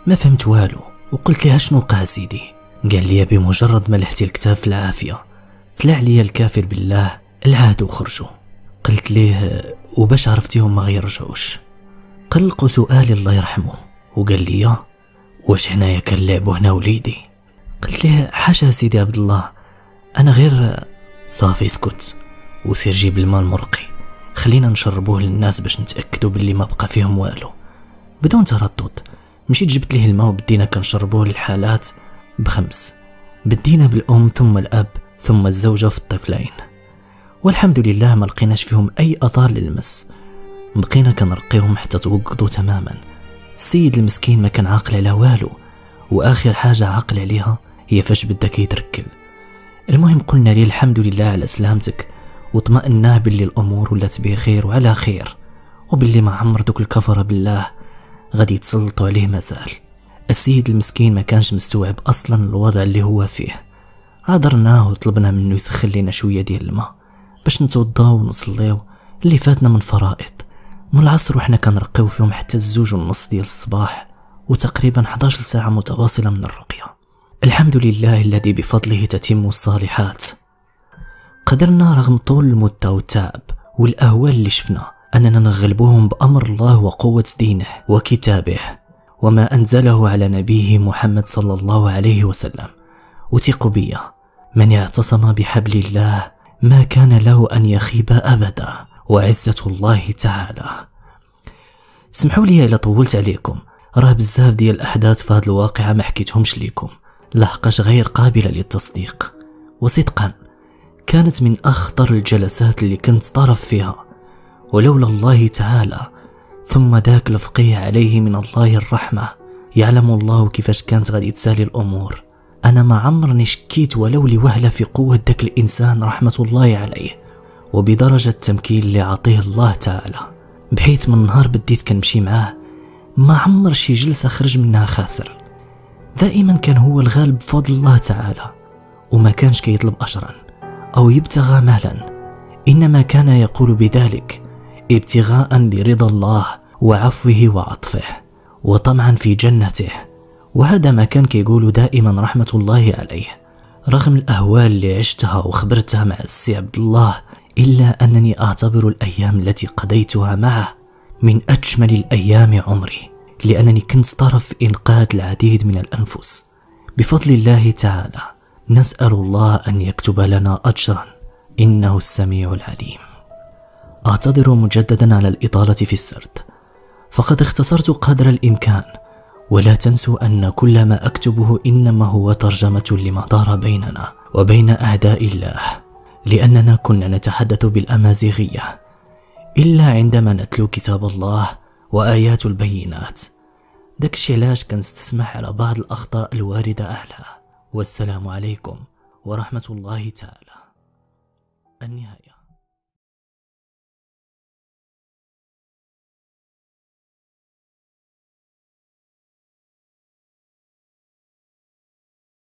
ما فهمت والو؟ وقلت لها شنو وقع سيدي؟ قال لي بمجرد ما لحتي الكتاب في العافية طلع لي الكافر بالله العهد وخرجوا. قلت ليه وباش عرفتيهم ما غيرجعوش. قلقوا سؤالي الله يرحمه. وقال لي واش هنايا كنلعبوا هنا وليدي؟ قلت ليه حاشا سيدي عبد الله أنا غير صافي اسكت وسير جيب الماء المرقي خلينا نشربوه للناس باش نتأكدوا باللي ما بقى فيهم والو. بدون تردد. مشيت جبت ليه الماء وبدينا كنشربوه للحالات بخمس. بدينا بالأم ثم الأب ثم الزوجة في الطفلين. والحمد لله ما لقيناش فيهم أي أثار للمس. بقينا كنرقيهم حتى توقضوا تماما. السيد المسكين ما كان عاقل على والو وآخر حاجة عاقل عليها هي فاش بدك يتركل. المهم قلنا ليه الحمد لله على سلامتك وطمأناه باللي الأمور ولات بخير وعلى خير وباللي ما عمر دوك الكفرة بالله. غادي يتسلطوا عليه مازال. السيد المسكين ما كانش مستوعب أصلا الوضع اللي هو فيه. عذرناه وطلبنا منه يسخن لنا شوية ديال الماء باش نتوضاو ونصليو اللي فاتنا من فرائض. من العصر وحنا كنرقيو فيهم حتى الزوج ونص ديال الصباح وتقريبا 11 ساعة متواصلة من الرقية. الحمد لله الذي بفضله تتم الصالحات. قدرنا رغم طول المدة والتعب والأهوال اللي شفنا أننا نغلبهم بأمر الله وقوة دينه وكتابه وما أنزله على نبيه محمد صلى الله عليه وسلم. وثقوا بي. من اعتصم بحبل الله ما كان له أن يخيب أبدا. وعزة الله تعالى. سمحوا لي إلا طولت عليكم. راه بزاف ديال الأحداث في هذه الواقعة ما حكيتهمش ليكم. لحقاش غير قابلة للتصديق. وصدقا كانت من أخطر الجلسات اللي كنت طرف فيها. ولولا الله تعالى ثم ذاك الفقيه عليه من الله الرحمة. يعلم الله كيفاش كانت غادي تسالي الأمور. أنا ما عمرني شكيت ولو لوهلة في قوة ذاك الإنسان رحمة الله عليه وبدرجة التمكين اللي عطيه الله تعالى. بحيث من نهار بديت كنمشي معاه ما عمر شي جلسة خرج منها خاسر. دائما كان هو الغالب بفضل الله تعالى وما كانش كيطلب أجرا أو يبتغى مالا. إنما كان يقول بذلك ابتغاء لرضا الله وعفوه وعطفه وطمعا في جنته. وهذا ما كان كيقول دائما رحمة الله عليه. رغم الأهوال اللي عشتها وخبرتها مع السي عبد الله إلا أنني أعتبر الأيام التي قضيتها معه من أجمل الأيام عمري لأنني كنت طرف إنقاذ العديد من الأنفس. بفضل الله تعالى نسأل الله أن يكتب لنا أجرا إنه السميع العليم. أعتذر مجددا على الإطالة في السرد. فقد اختصرت قدر الإمكان ولا تنسوا أن كل ما أكتبه إنما هو ترجمة لما دار بيننا وبين أعداء الله. لأننا كنا نتحدث بالأمازيغية إلا عندما نتلو كتاب الله وآيات البينات. داكشي علاش كنستسمح على بعض الأخطاء الواردة أهلها. والسلام عليكم ورحمة الله تعالى. النهاية.